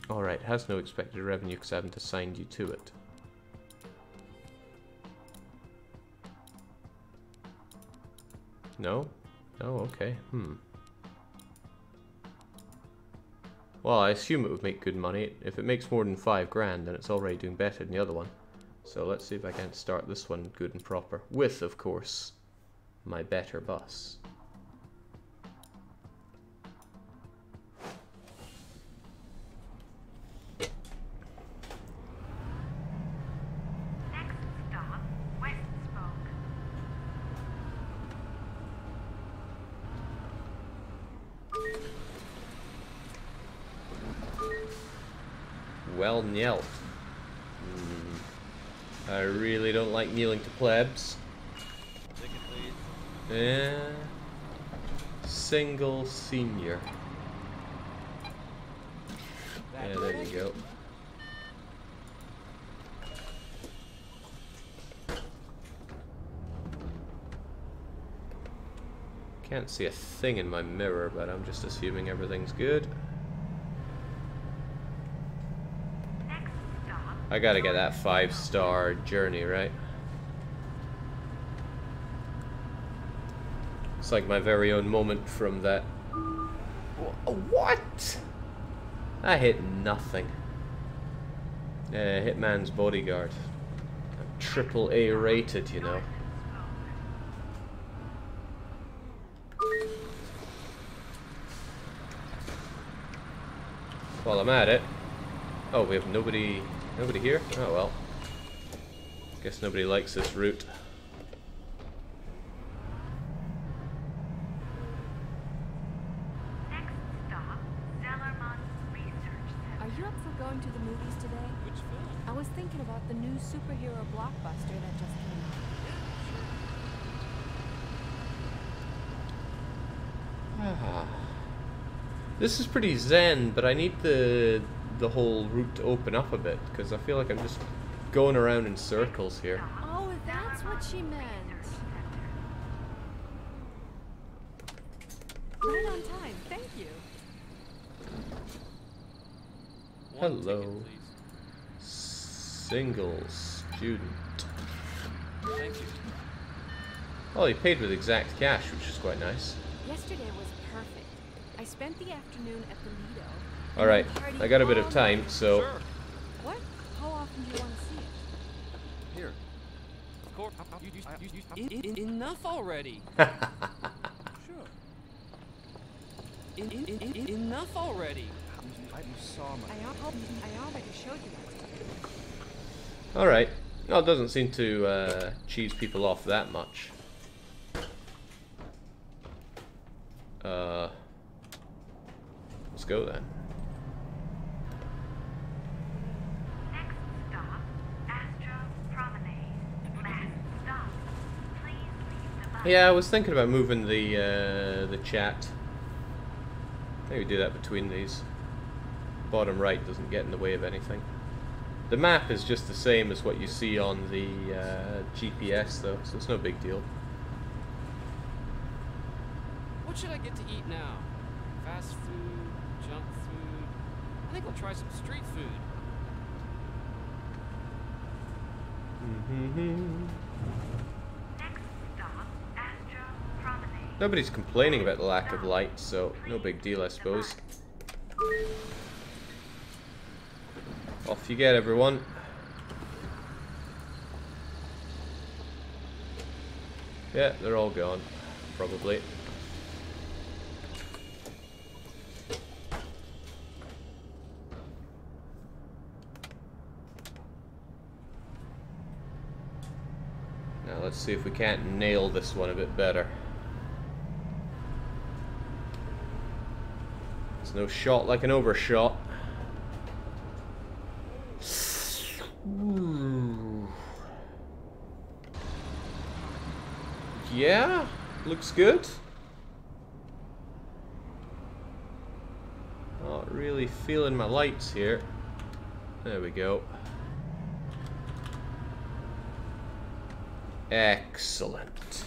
Alright, has no expected revenue because I haven't assigned you to it. No? No, okay. Hmm. Well, I assume it would make good money. If it makes more than five grand, then it's already doing better than the other one. So let's see if I can start this one good and proper. With, of course, my better bus. Well knelt. Hmm. I kneeling to plebs. Single senior. Yeah, there you go. Can't see a thing in my mirror, but I'm just assuming everything's good. I gotta get that five star journey, right? Like my very own moment from that. What? I hit nothing. Uh, Hitman's bodyguard. I'm triple A rated, you know. While I'm at it. Oh, we have nobody nobody here? Oh well. Guess nobody likes this route. This is pretty zen, but I need the the whole route to open up a bit because I feel like I'm just going around in circles here. Oh, that's what she meant. Right on time. Thank you. Hello. ticket. Single student. Thank you. Oh, he paid with exact cash, which is quite nice. Yesterday was perfect. I spent the afternoon at the Lido. All right, I got a bit of time, so Sure. What? How often do you want to see it? Here. Of course. You, you, you, you, in, in, enough already. Sure. In, in, in, in, enough already. You, you saw my. I, I already showed you that. all right. No, it doesn't seem to uh, cheese people off that much. Uh, let's go then. Next stop, Astro Promenade. Last stop, please leave the bus. Yeah, I was thinking about moving the uh, the chat. Maybe do that between these. Bottom right doesn't get in the way of anything. The map is just the same as what you see on the uh, GPS, though, so it's no big deal. What should I get to eat now? Fast food. I think I'll try some street food. Nobody's complaining about the lack of light, so no big deal, I suppose. Off you get, everyone. Yeah, they're all gone, probably. Now let's see if we can't nail this one a bit better. There's no shot like an overshot. Yeah, looks good. Not really feeling my lights here. There we go. Excellent.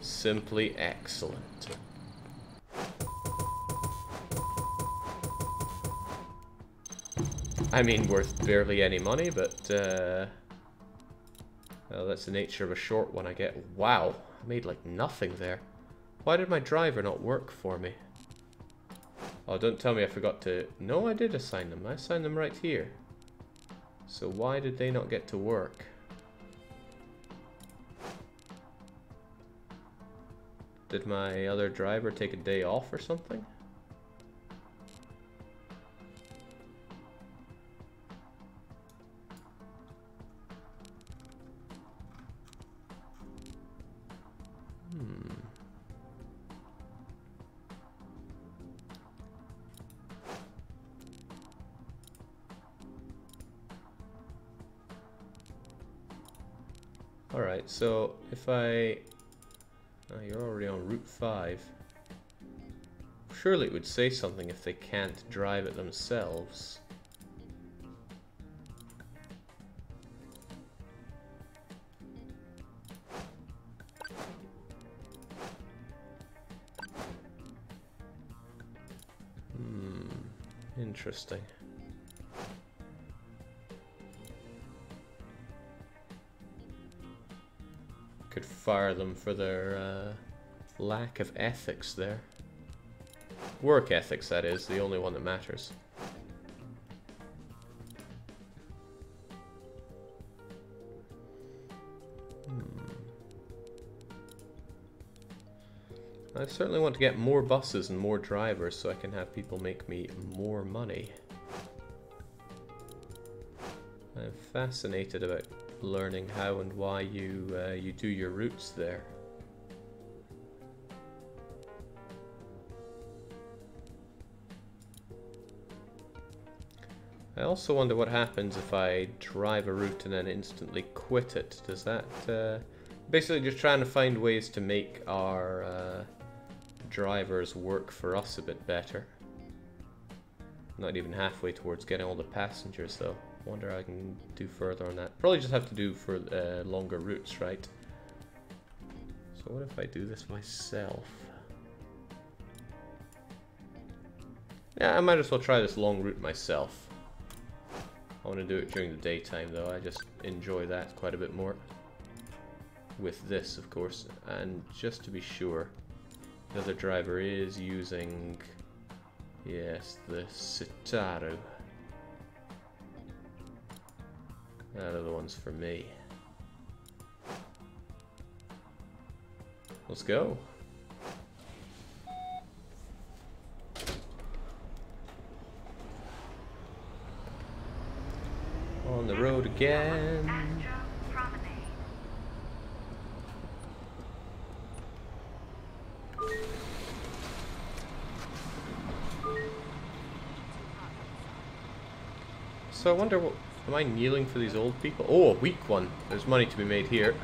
Simply excellent. I mean, worth barely any money, but, uh... Well, that's the nature of a short one I get. Wow, I made like nothing there. Why did my driver not work for me? Oh, don't tell me I forgot to... No, I did assign them. I assigned them right here. So why did they not get to work? Did my other driver take a day off or something? So if I... Oh, you're already on Route 5. Surely it would say something if they can't drive it themselves. Hmm, interesting. Fire them for their uh, lack of ethics there. Work ethics, that is, the only one that matters. Hmm. I certainly want to get more buses and more drivers so I can have people make me more money. I'm fascinated about learning how and why you uh, you do your routes there. I also wonder what happens if I drive a route and then instantly quit it. Does that... Uh, basically just trying to find ways to make our uh, drivers work for us a bit better. Not even halfway towards getting all the passengers though. Wonder I can do further on that. Probably just have to do for uh, longer routes, right? So what if I do this myself? Yeah, I might as well try this long route myself. I want to do it during the daytime though, I just enjoy that quite a bit more. With this, of course, and just to be sure, the other driver is using, yes, the Citaro. That the ones for me. Let's go. On the road again. So I wonder what... Am I kneeling for these old people? Oh, a weak one. There's money to be made here.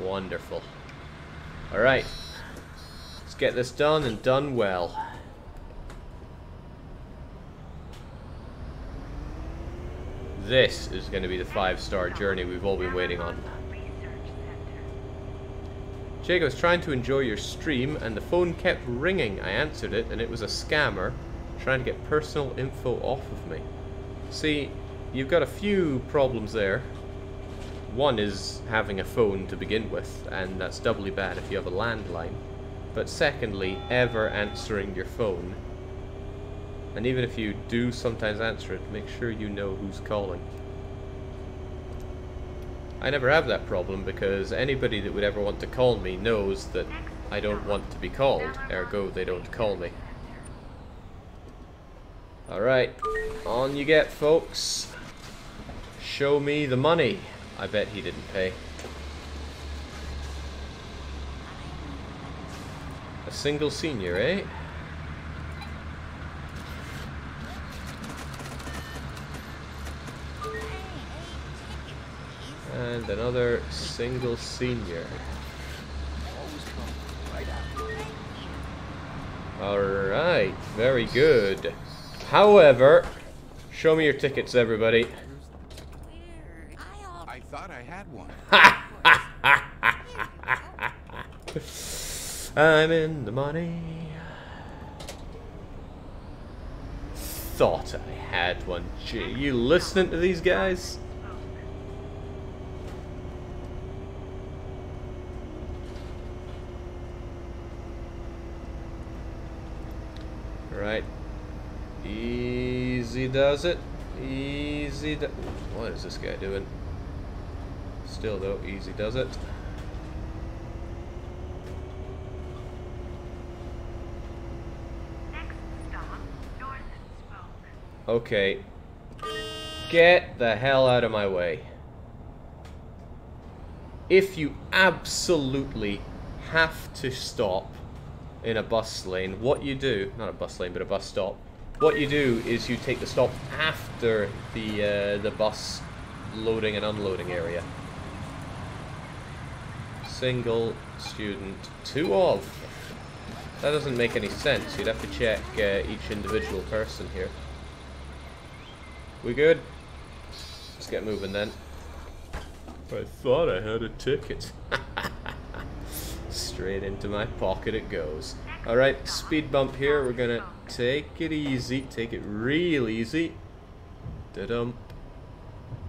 Wonderful. Alright. Let's get this done and done well. This is going to be the five-star journey we've all been waiting on. Jake, I was trying to enjoy your stream and the phone kept ringing. I answered it and it was a scammer trying to get personal info off of me. See, you've got a few problems there. One is having a phone to begin with, and that's doubly bad if you have a landline. But secondly, ever answering your phone. And even if you do sometimes answer it, make sure you know who's calling. I never have that problem because anybody that would ever want to call me knows that I don't want to be called, ergo they don't call me. Alright, on you get folks. Show me the money. I bet he didn't pay. A single senior, eh? And another single senior. Alright, very good. However, show me your tickets, everybody. I thought I had one. I'm in the money. Thought I had one. Gee, you listening to these guys? Right. Easy does it. Easy do What is this guy doing? Still though, easy does it. Next stop, North Spoke. Okay. Get the hell out of my way. If you absolutely have to stop in a bus lane, what you do, not a bus lane, but a bus stop, what you do is you take the stop after the, uh, the bus loading and unloading area. Single student, two of. That doesn't make any sense. You'd have to check uh, each individual person here. We good? Let's get moving then. I thought I had a ticket. Straight into my pocket it goes. Alright, speed bump here. We're gonna take it easy. Take it real easy. Da-dump.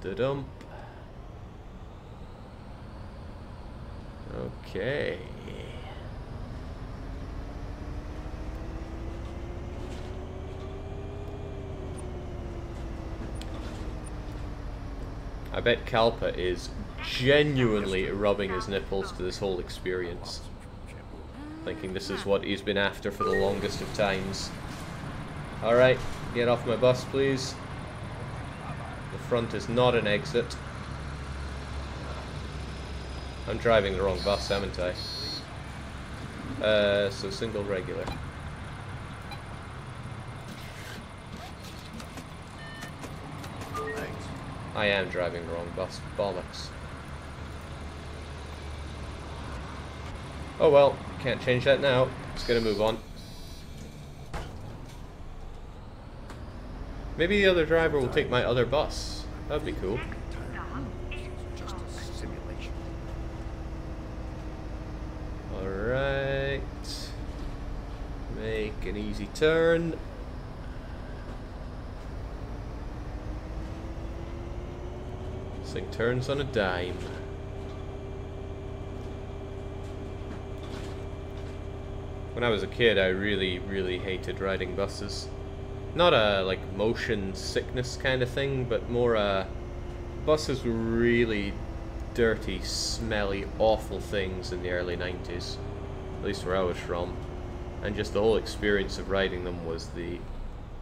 Da-dump. Okay. I bet Kalpa is genuinely rubbing his nipples to this whole experience. Thinking this is what he's been after for the longest of times. Alright, get off my bus please. The front is not an exit. I'm driving the wrong bus, haven't I? Uh, so single regular. Thanks. I am driving the wrong bus. Bollocks. Oh well, can't change that now. It's gonna move on. Maybe the other driver will take my other bus. That'd be cool. Alright. Make an easy turn. This thing turns on a dime. When I was a kid, I really, really hated riding buses. Not a, like, motion sickness kind of thing, but more a... Buses were really dirty, smelly, awful things in the early 90s. At least where I was from. And just the whole experience of riding them was the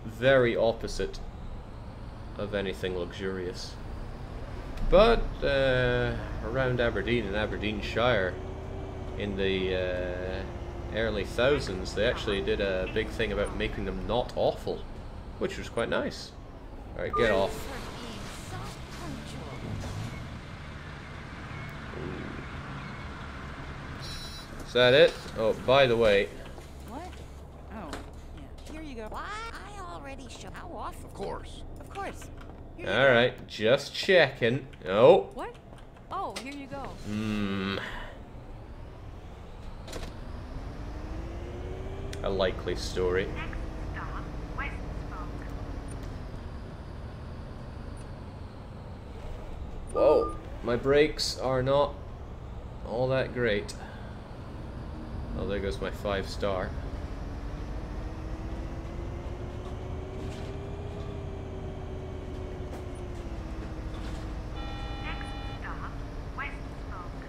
very opposite of anything luxurious. But uh, around Aberdeen and Aberdeenshire in the uh, early thousands, they actually did a big thing about making them not awful, which was quite nice. Alright, get off. Is that it? Oh, by the way, What? Oh, yeah. Here you go. What? I already showed how often. Of course. Of course. Here you go. alright, just checking. Oh, What? Oh, here you go. hmm. A likely story. Next stop, West Spoke. Whoa, my brakes are not all that great. Oh, there goes my five star. Next stop, West Spoke.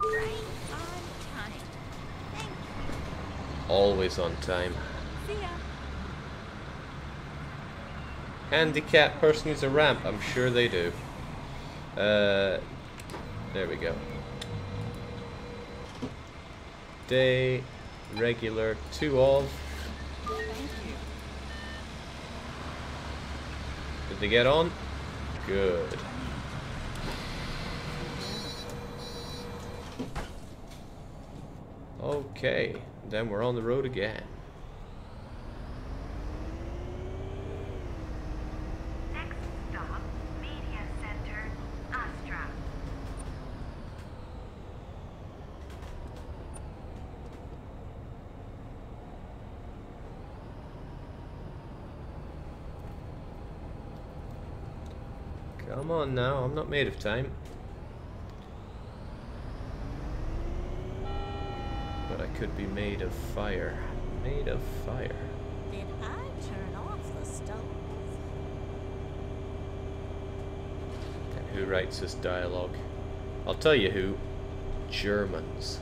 Right on time. Thank you. Always on time. Handicapped person needs a ramp. I'm sure they do. Uh, there we go. Day, regular, two of. Did they get on? Good. Okay, then we're on the road again. Next stop, Media Center, Astra. Come on now, I'm not made of time. But I could be made of fire. Made of fire. Did I turn off the stove? And who writes this dialogue? I'll tell you who. Germans.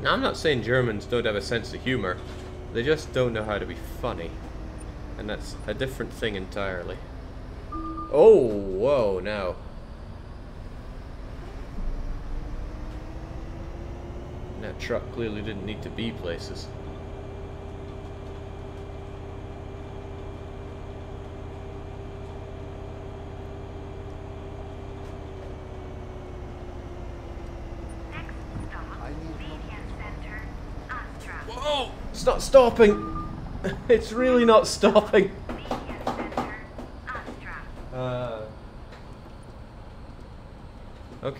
Now, I'm not saying Germans don't have a sense of humor. They just don't know how to be funny. And that's a different thing entirely. Oh, whoa, now. That truck clearly didn't need to be places. Stop! It's not stopping! It's really not stopping!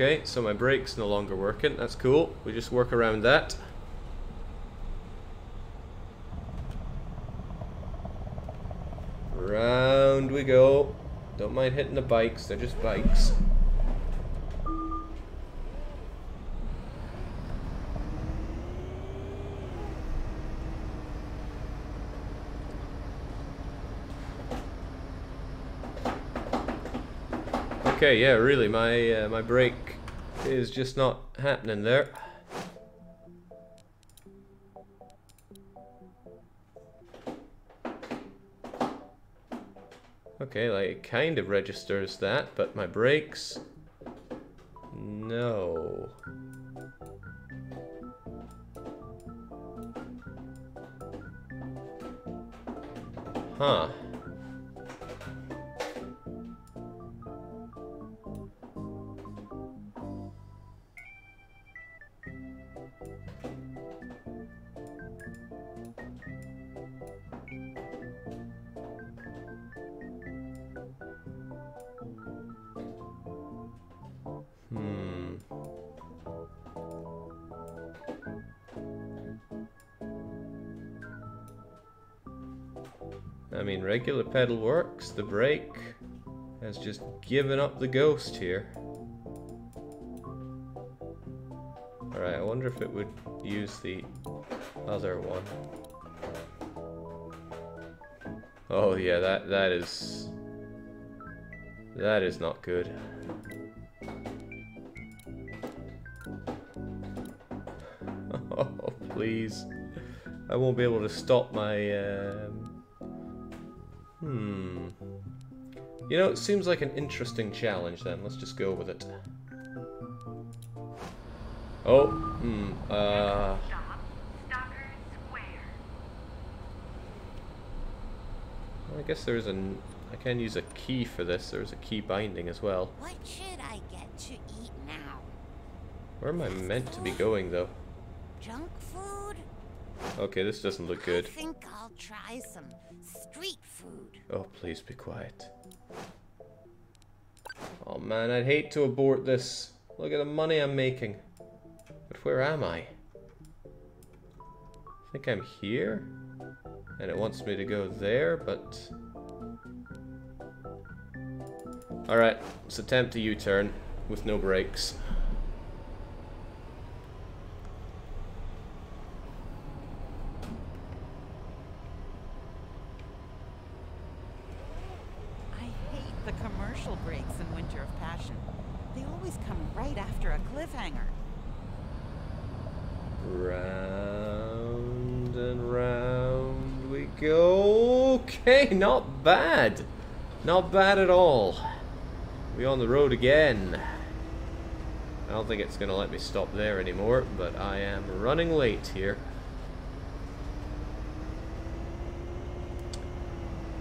Okay, so my brake's no longer working. That's cool. We just work around that. Round we go. Don't mind hitting the bikes. They're just bikes. Okay, yeah, really, my uh, my brake is just not happening there. Okay, like it kind of registers that, but my brakes, no. Huh. Pedal works. The brake has just given up the ghost here. Alright, I wonder if it would use the other one. Oh yeah, that that is that is not good. Oh, please. I won't be able to stop my, um... You know, it seems like an interesting challenge then. Let's just go with it. Oh, hmm, uh... Stop. Stalker Square. I guess there's an... I can use a key for this. There's a key binding as well. What should I get to eat now? Where am I meant to be going, though? Junk food? Okay, this doesn't look good. I think I'll try some street food. Oh, please be quiet. Oh man, I'd hate to abort this. Look at the money I'm making. But where am I? I think I'm here. And it wants me to go there, but... Alright, let's attempt a U-turn with no brakes. I hate the commercial breaks in Winter of Passion. They always come right after a cliffhanger. Round and round we go. Okay, bad. Not bad at all. We on the road again. I don't think it's going to let me stop there anymore, but I am running late here.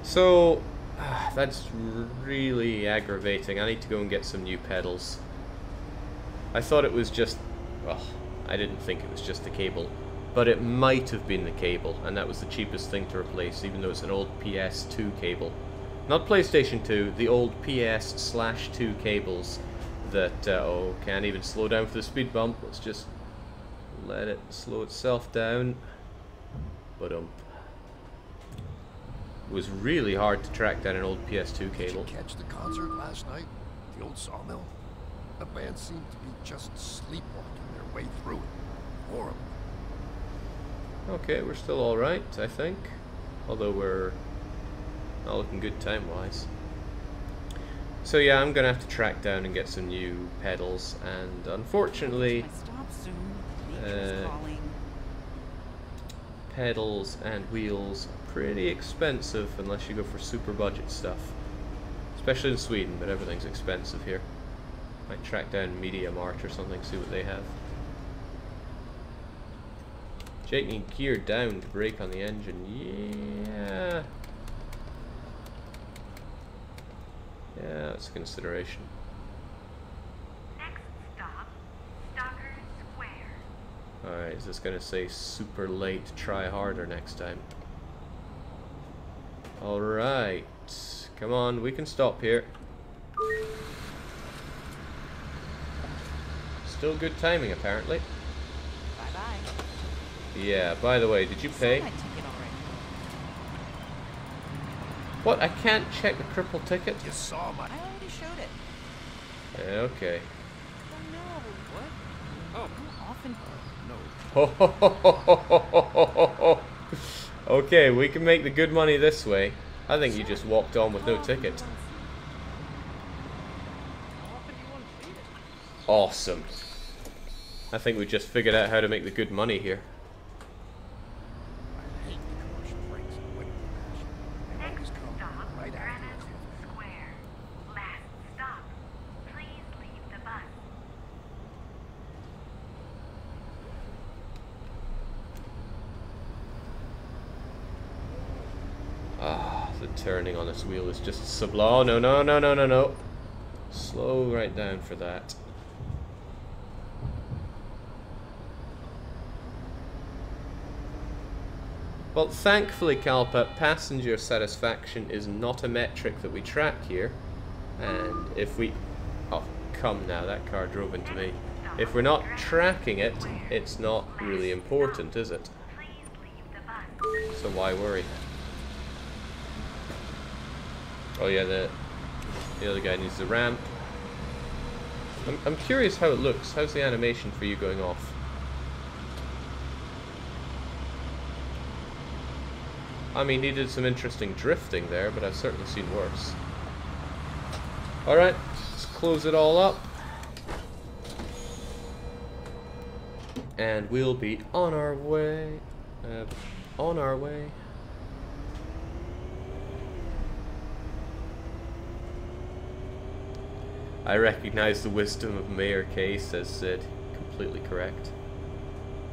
So, that's really aggravating. I need to go and get some new pedals. I thought it was just, well, I didn't think it was just the cable, but it might have been the cable, and that was the cheapest thing to replace, even though it's an old PS2 cable. Not PlayStation 2, the old PS slash 2 cables that, uh, oh, can't even slow down for the speed bump. Let's just let it slow itself down. But um, it was really hard to track down an old PS2 Did you cable. catch the concert last night? The old sawmill? The band seemed to be just sleepwalking their way through it. Horrible. Okay, we're still alright, I think. Although we're not looking good time-wise. So yeah, I'm gonna have to track down and get some new pedals, and unfortunately, I stop soon. Nature's Uh, pedals and wheels are pretty expensive unless you go for super budget stuff. Especially in Sweden, but everything's expensive here. Might track down MediaMarkt or something, see what they have. Jake need gear down to brake on the engine. Yeah. Yeah, that's a consideration. Next stop, Stalker Square. Alright, is this gonna say super late, try harder next time? Alright. Come on, we can stop here. Still good timing, apparently. Bye bye. Yeah, by the way, did you pay? My ticket already. What? I can't check the cripple ticket? You saw my... I already showed it. Okay. Oh no, what? Oh, How often? Uh, no. okay, we can make the good money this way. I think you just walked on with no ticket. Awesome. I think we just figured out how to make the good money here. I hate the commercial breaks in winter passion. They always Next come stop, right after Greenwich the Square. Last stop. Please leave the bus. Ah, the turning on this wheel is just sublime. No, no, no, no, no, no. Slow right down for that. Well, thankfully, Kalpa, passenger satisfaction is not a metric that we track here. And if we... Oh, come now, that car drove into me. If we're not tracking it, it's not really important, is it? So why worry? Oh yeah, the the other guy needs the ramp. I'm I'm curious how it looks. How's the animation for you going off? I mean, he did some interesting drifting there, but I've certainly seen worse. Alright, let's close it all up. And we'll be on our way. Uh, on our way. I recognize the wisdom of Mayor Case, says Sid. Completely correct.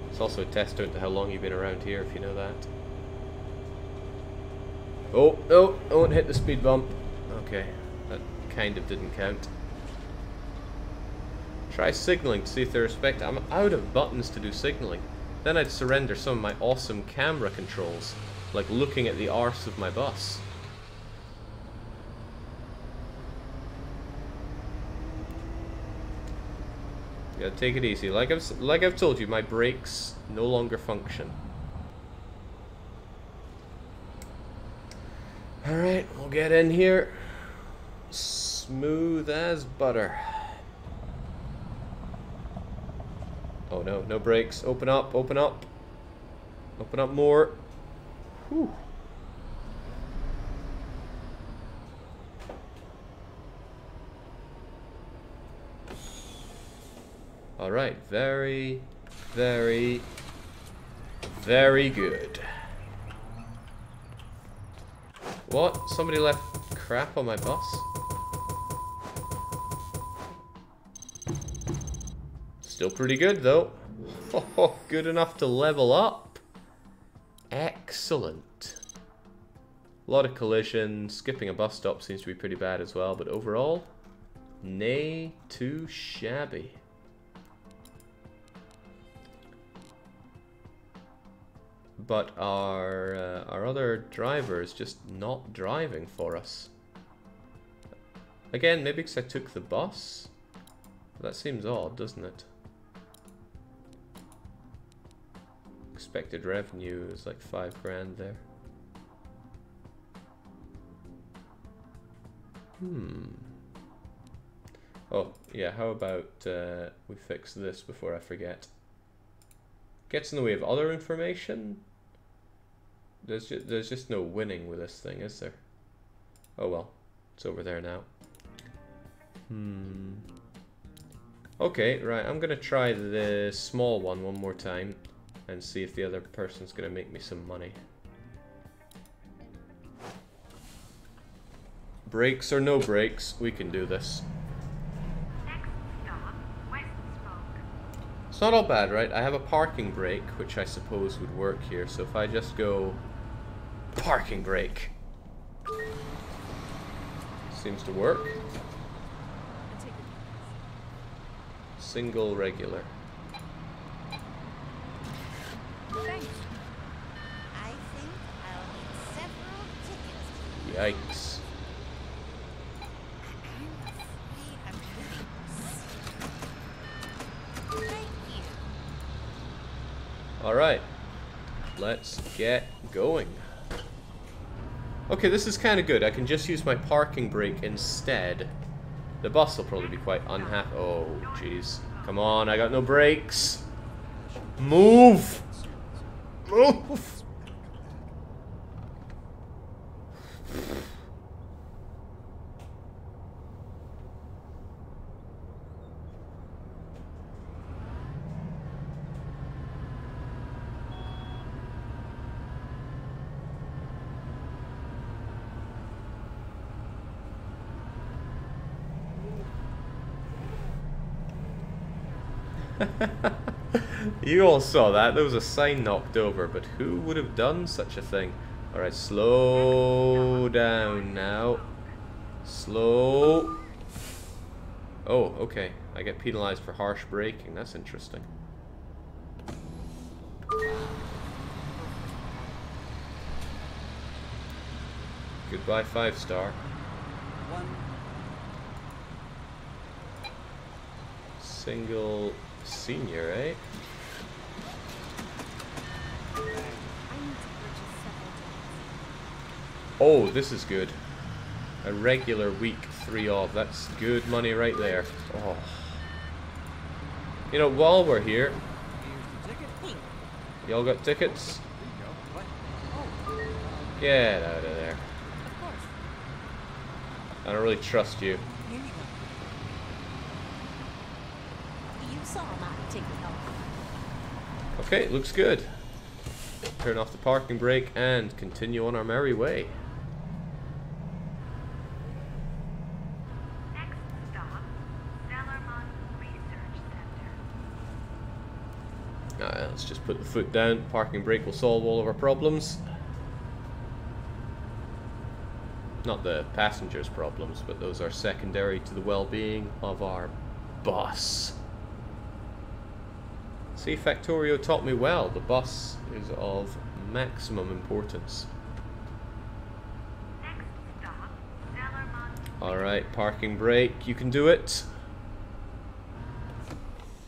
It's also a testament to how long you've been around here, if you know that. Oh, no, don't hit the speed bump. Okay, that kind of didn't count. Try signaling to see if they respect. I'm out of buttons to do signaling. Then I'd surrender some of my awesome camera controls, like looking at the arse of my bus. Gotta take it easy. Like I've like I've told you, my brakes no longer function. All right, we'll get in here. Smooth as butter. Oh no, no brakes. Open up, open up. Open up more. Whew. Alright, very, very, very good. What? Somebody left crap on my bus? Still pretty good though. Oh, good enough to level up. Excellent. A lot of collision. Skipping a bus stop seems to be pretty bad as well, but overall, nay too shabby. But our uh, our other driver is just not driving for us. Again, maybe because I took the bus. That seems odd, doesn't it? Expected revenue is like five grand there. Hmm. Oh, yeah, how about uh, we fix this before I forget? Gets in the way of other information? There's, ju there's just no winning with this thing, is there? Oh well, it's over there now. Hmm. Okay, right, I'm gonna try the small one one more time and see if the other person's gonna make me some money. Breaks or no breaks, we can do this. Next stop, West Spoke. It's not all bad, right? I have a parking brake, which I suppose would work here. So if I just go parking brake, seems to work. Single regular. Thanks. I think I'll need several tickets. Yikes. Alright. Let's get going. Okay, this is kind of good. I can just use my parking brake instead. The bus will probably be quite unhappy. Oh, jeez. Come on, I got no brakes. Move! Move! You all saw that. There was a sign knocked over, but who would have done such a thing? Alright, slow down now. Slow. Oh, okay. I get penalized for harsh braking. That's interesting. Goodbye, five star. One. Single senior, eh? Oh, this is good. A regular week, three of. That's good money right there. Oh. You know, while we're here, y'all got tickets? Get out of there. I don't really trust you. Okay, looks good. Turn off the parking brake and continue on our merry way. Next stop, Stellarmont Research Center. Uh, let's just put the foot down. Parking brake will solve all of our problems. Not the passengers' problems, but those are secondary to the well-being of our bus. See, Factorio taught me well. The bus is of maximum importance. Alright, parking brake. You can do it.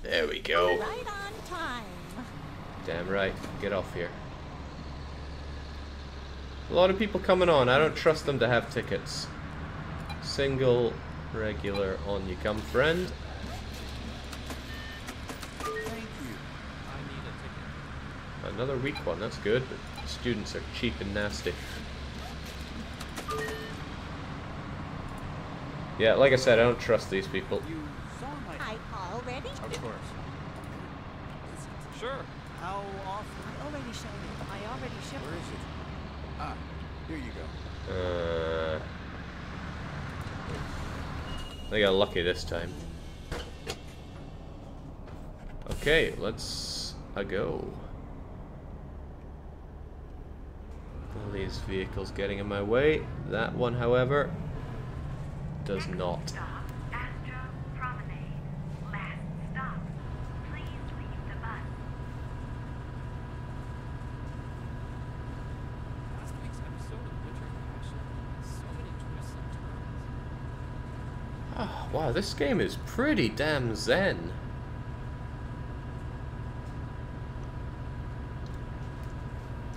There we go. Right on time. Damn right. Get off here. A lot of people coming on. I don't trust them to have tickets. Single, regular, on you come, friend. thank you. I need a ticket. Another weak one. That's good, but students are cheap and nasty. Yeah, like I said, I don't trust these people. You saw my. I already Of did. course. Sure. How often? I already showed it. I already shipped Where it. is it? Ah, here you go. Uh, I got lucky this time. Okay, let's a go. All these vehicles getting in my way. That one, however, does not. Stop, Astro Promenade. Last stop. Please leave the bus. Last week's episode of Winter of Passion had so many twists and turns. Oh, wow, this game is pretty damn zen.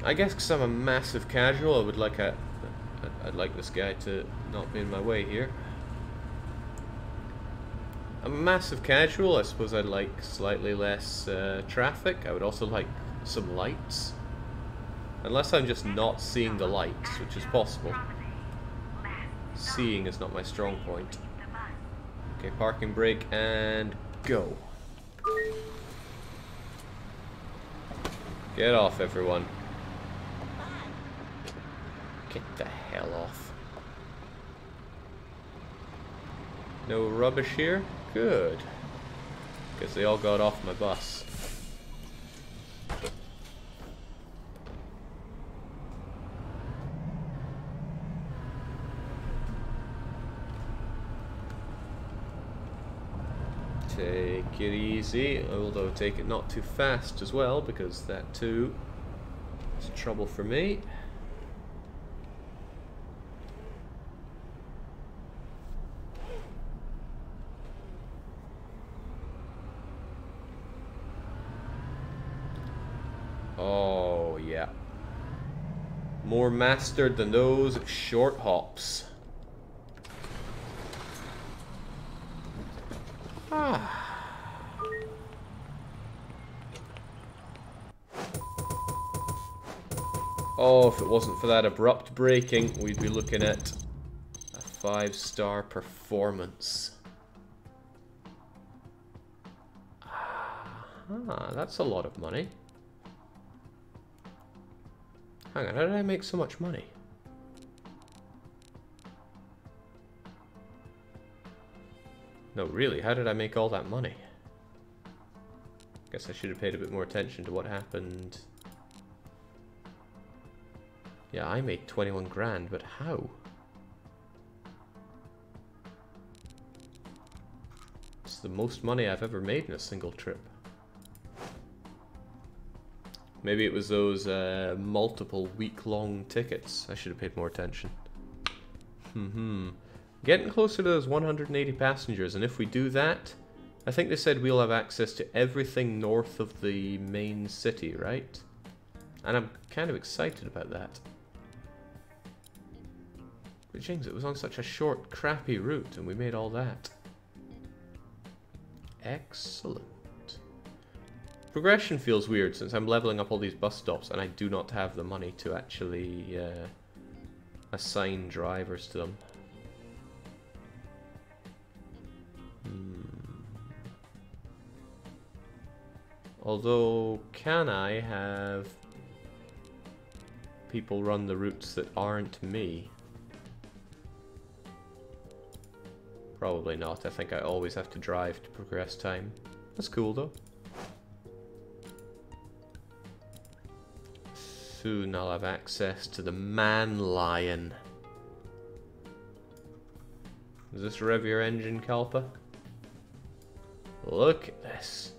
I guess because I'm a massive casual, I would like a, I'd- like this guy to not be in my way here. I'm a massive casual. I suppose I'd like slightly less uh, traffic. I would also like some lights. Unless I'm just not seeing the lights, which is possible. Seeing is not my strong point. Okay, parking brake and go. Get off, everyone. Get the hell off. No rubbish here? Good. Because they all got off my bus. Take it easy, although take it not too fast as well, because that too is trouble for me. Oh, yeah. More mastered than those short hops. Ah. Oh, if it wasn't for that abrupt braking, we'd be looking at a five-star performance. Ah, that's a lot of money. Hang on, how did I make so much money? No, really, how did I make all that money? Guess I should have paid a bit more attention to what happened. Yeah, I made 21 grand, but how? It's the most money I've ever made in a single trip. Maybe it was those uh, multiple week-long tickets. I should have paid more attention. Hmm. Getting closer to those 180 passengers, and if we do that, I think they said we'll have access to everything north of the main city, right? And I'm kind of excited about that. But James, it was on such a short, crappy route, and we made all that. Excellent. Progression feels weird since I'm leveling up all these bus stops and I do not have the money to actually uh, assign drivers to them. Hmm. Although, can I have people run the routes that aren't me? Probably not. I think I always have to drive to progress time. That's cool though. Soon I'll have access to the MAN Lion. Does this rev your engine, Kalpa? Look at this.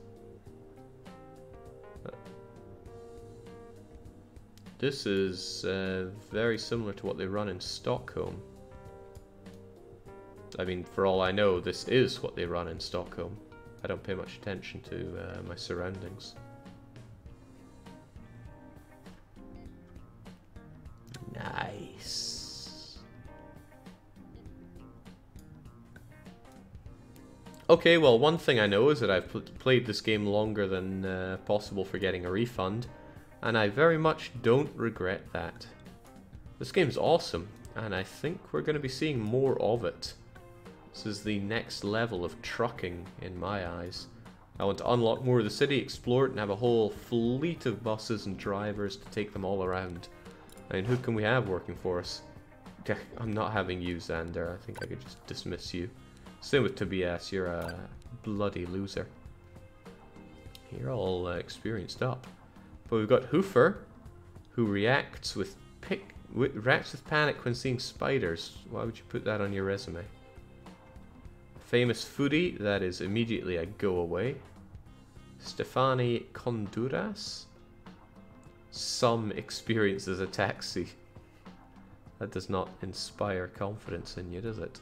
This is uh, very similar to what they run in Stockholm. I mean, for all I know, this is what they run in Stockholm. I don't pay much attention to uh, my surroundings. Nice. Okay, well, one thing I know is that I've pl played this game longer than uh, possible for getting a refund, and I very much don't regret that. This game's awesome, and I think we're going to be seeing more of it. This is the next level of trucking in my eyes. I want to unlock more of the city, explore it, and have a whole fleet of buses and drivers to take them all around. I mean, who can we have working for us? I'm not having you, Xander. I think I could just dismiss you. Same with Tobias. You're a bloody loser. You're all uh, experienced up. But we've got Hoofer, who reacts with reacts with panic when seeing spiders. Why would you put that on your resume? Famous foodie, that is immediately a go away. Stefani Conduras, some experience as a taxi. That does not inspire confidence in you, does it?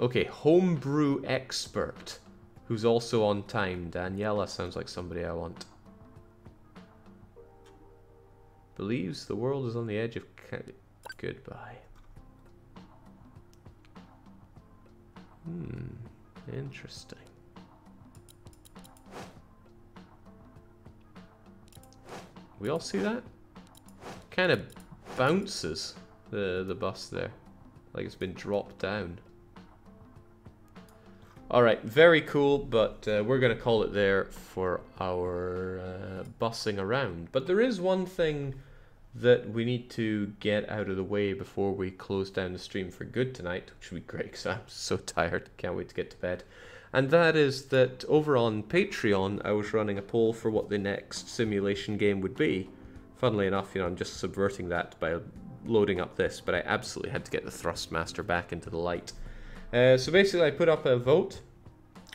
Okay, homebrew expert, who's also on time. Daniela sounds like somebody I want. Believes the world is on the edge of... Goodbye. Hmm, interesting. We all see that? Kind of bounces the the bus there, like it's been dropped down. All right, very cool, but uh, we're gonna call it there for our uh, bussing around. But there is one thing that we need to get out of the way before we close down the stream for good tonight, which would be great because I'm so tired, can't wait to get to bed. And that is that over on Patreon, I was running a poll for what the next simulation game would be. Funnily enough, you know, I'm just subverting that by loading up this, but I absolutely had to get the Thrustmaster back into the light. Uh, so basically, I put up a vote,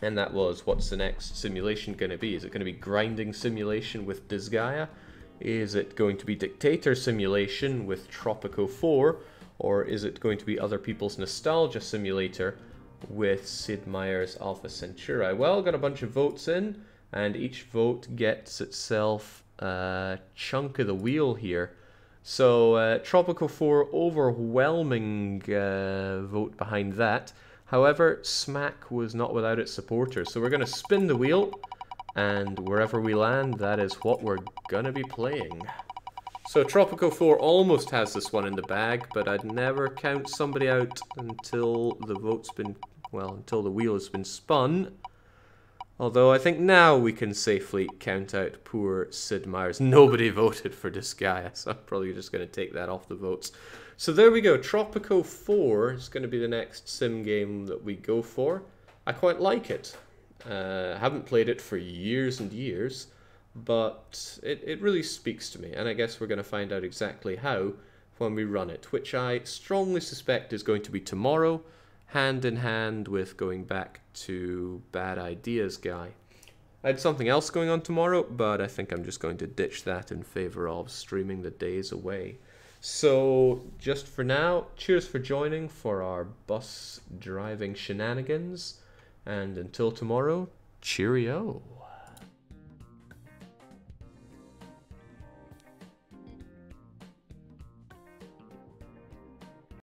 and that was what's the next simulation going to be? Is it going to be grinding simulation with Disgaea? Is it going to be dictator simulation with Tropico 4? Or is it going to be other people's nostalgia simulator with Sid Meier's Alpha Centauri? Well, got a bunch of votes in, and each vote gets itself a chunk of the wheel here. So, uh, Tropico 4, overwhelming uh, vote behind that. However, SMAC was not without its supporters. So we're going to spin the wheel, and wherever we land, that is what we're to be playing. So Tropico 4 almost has this one in the bag, but I'd never count somebody out until the vote's been, well, until the wheel has been spun. Although I think now we can safely count out poor Sid Meier's. Nobody voted for Disgaea, so I'm probably just going to take that off the votes. So there we go. Tropico 4 is going to be the next sim game that we go for. I quite like it. Uh, haven't played it for years and years, but it, it really speaks to me, and I guess we're going to find out exactly how when we run it, which I strongly suspect is going to be tomorrow, hand in hand with going back to Bad Ideas Guy. I had something else going on tomorrow, but I think I'm just going to ditch that in favor of streaming the days away. So, just for now, cheers for joining for our bus driving shenanigans, and until tomorrow, cheerio.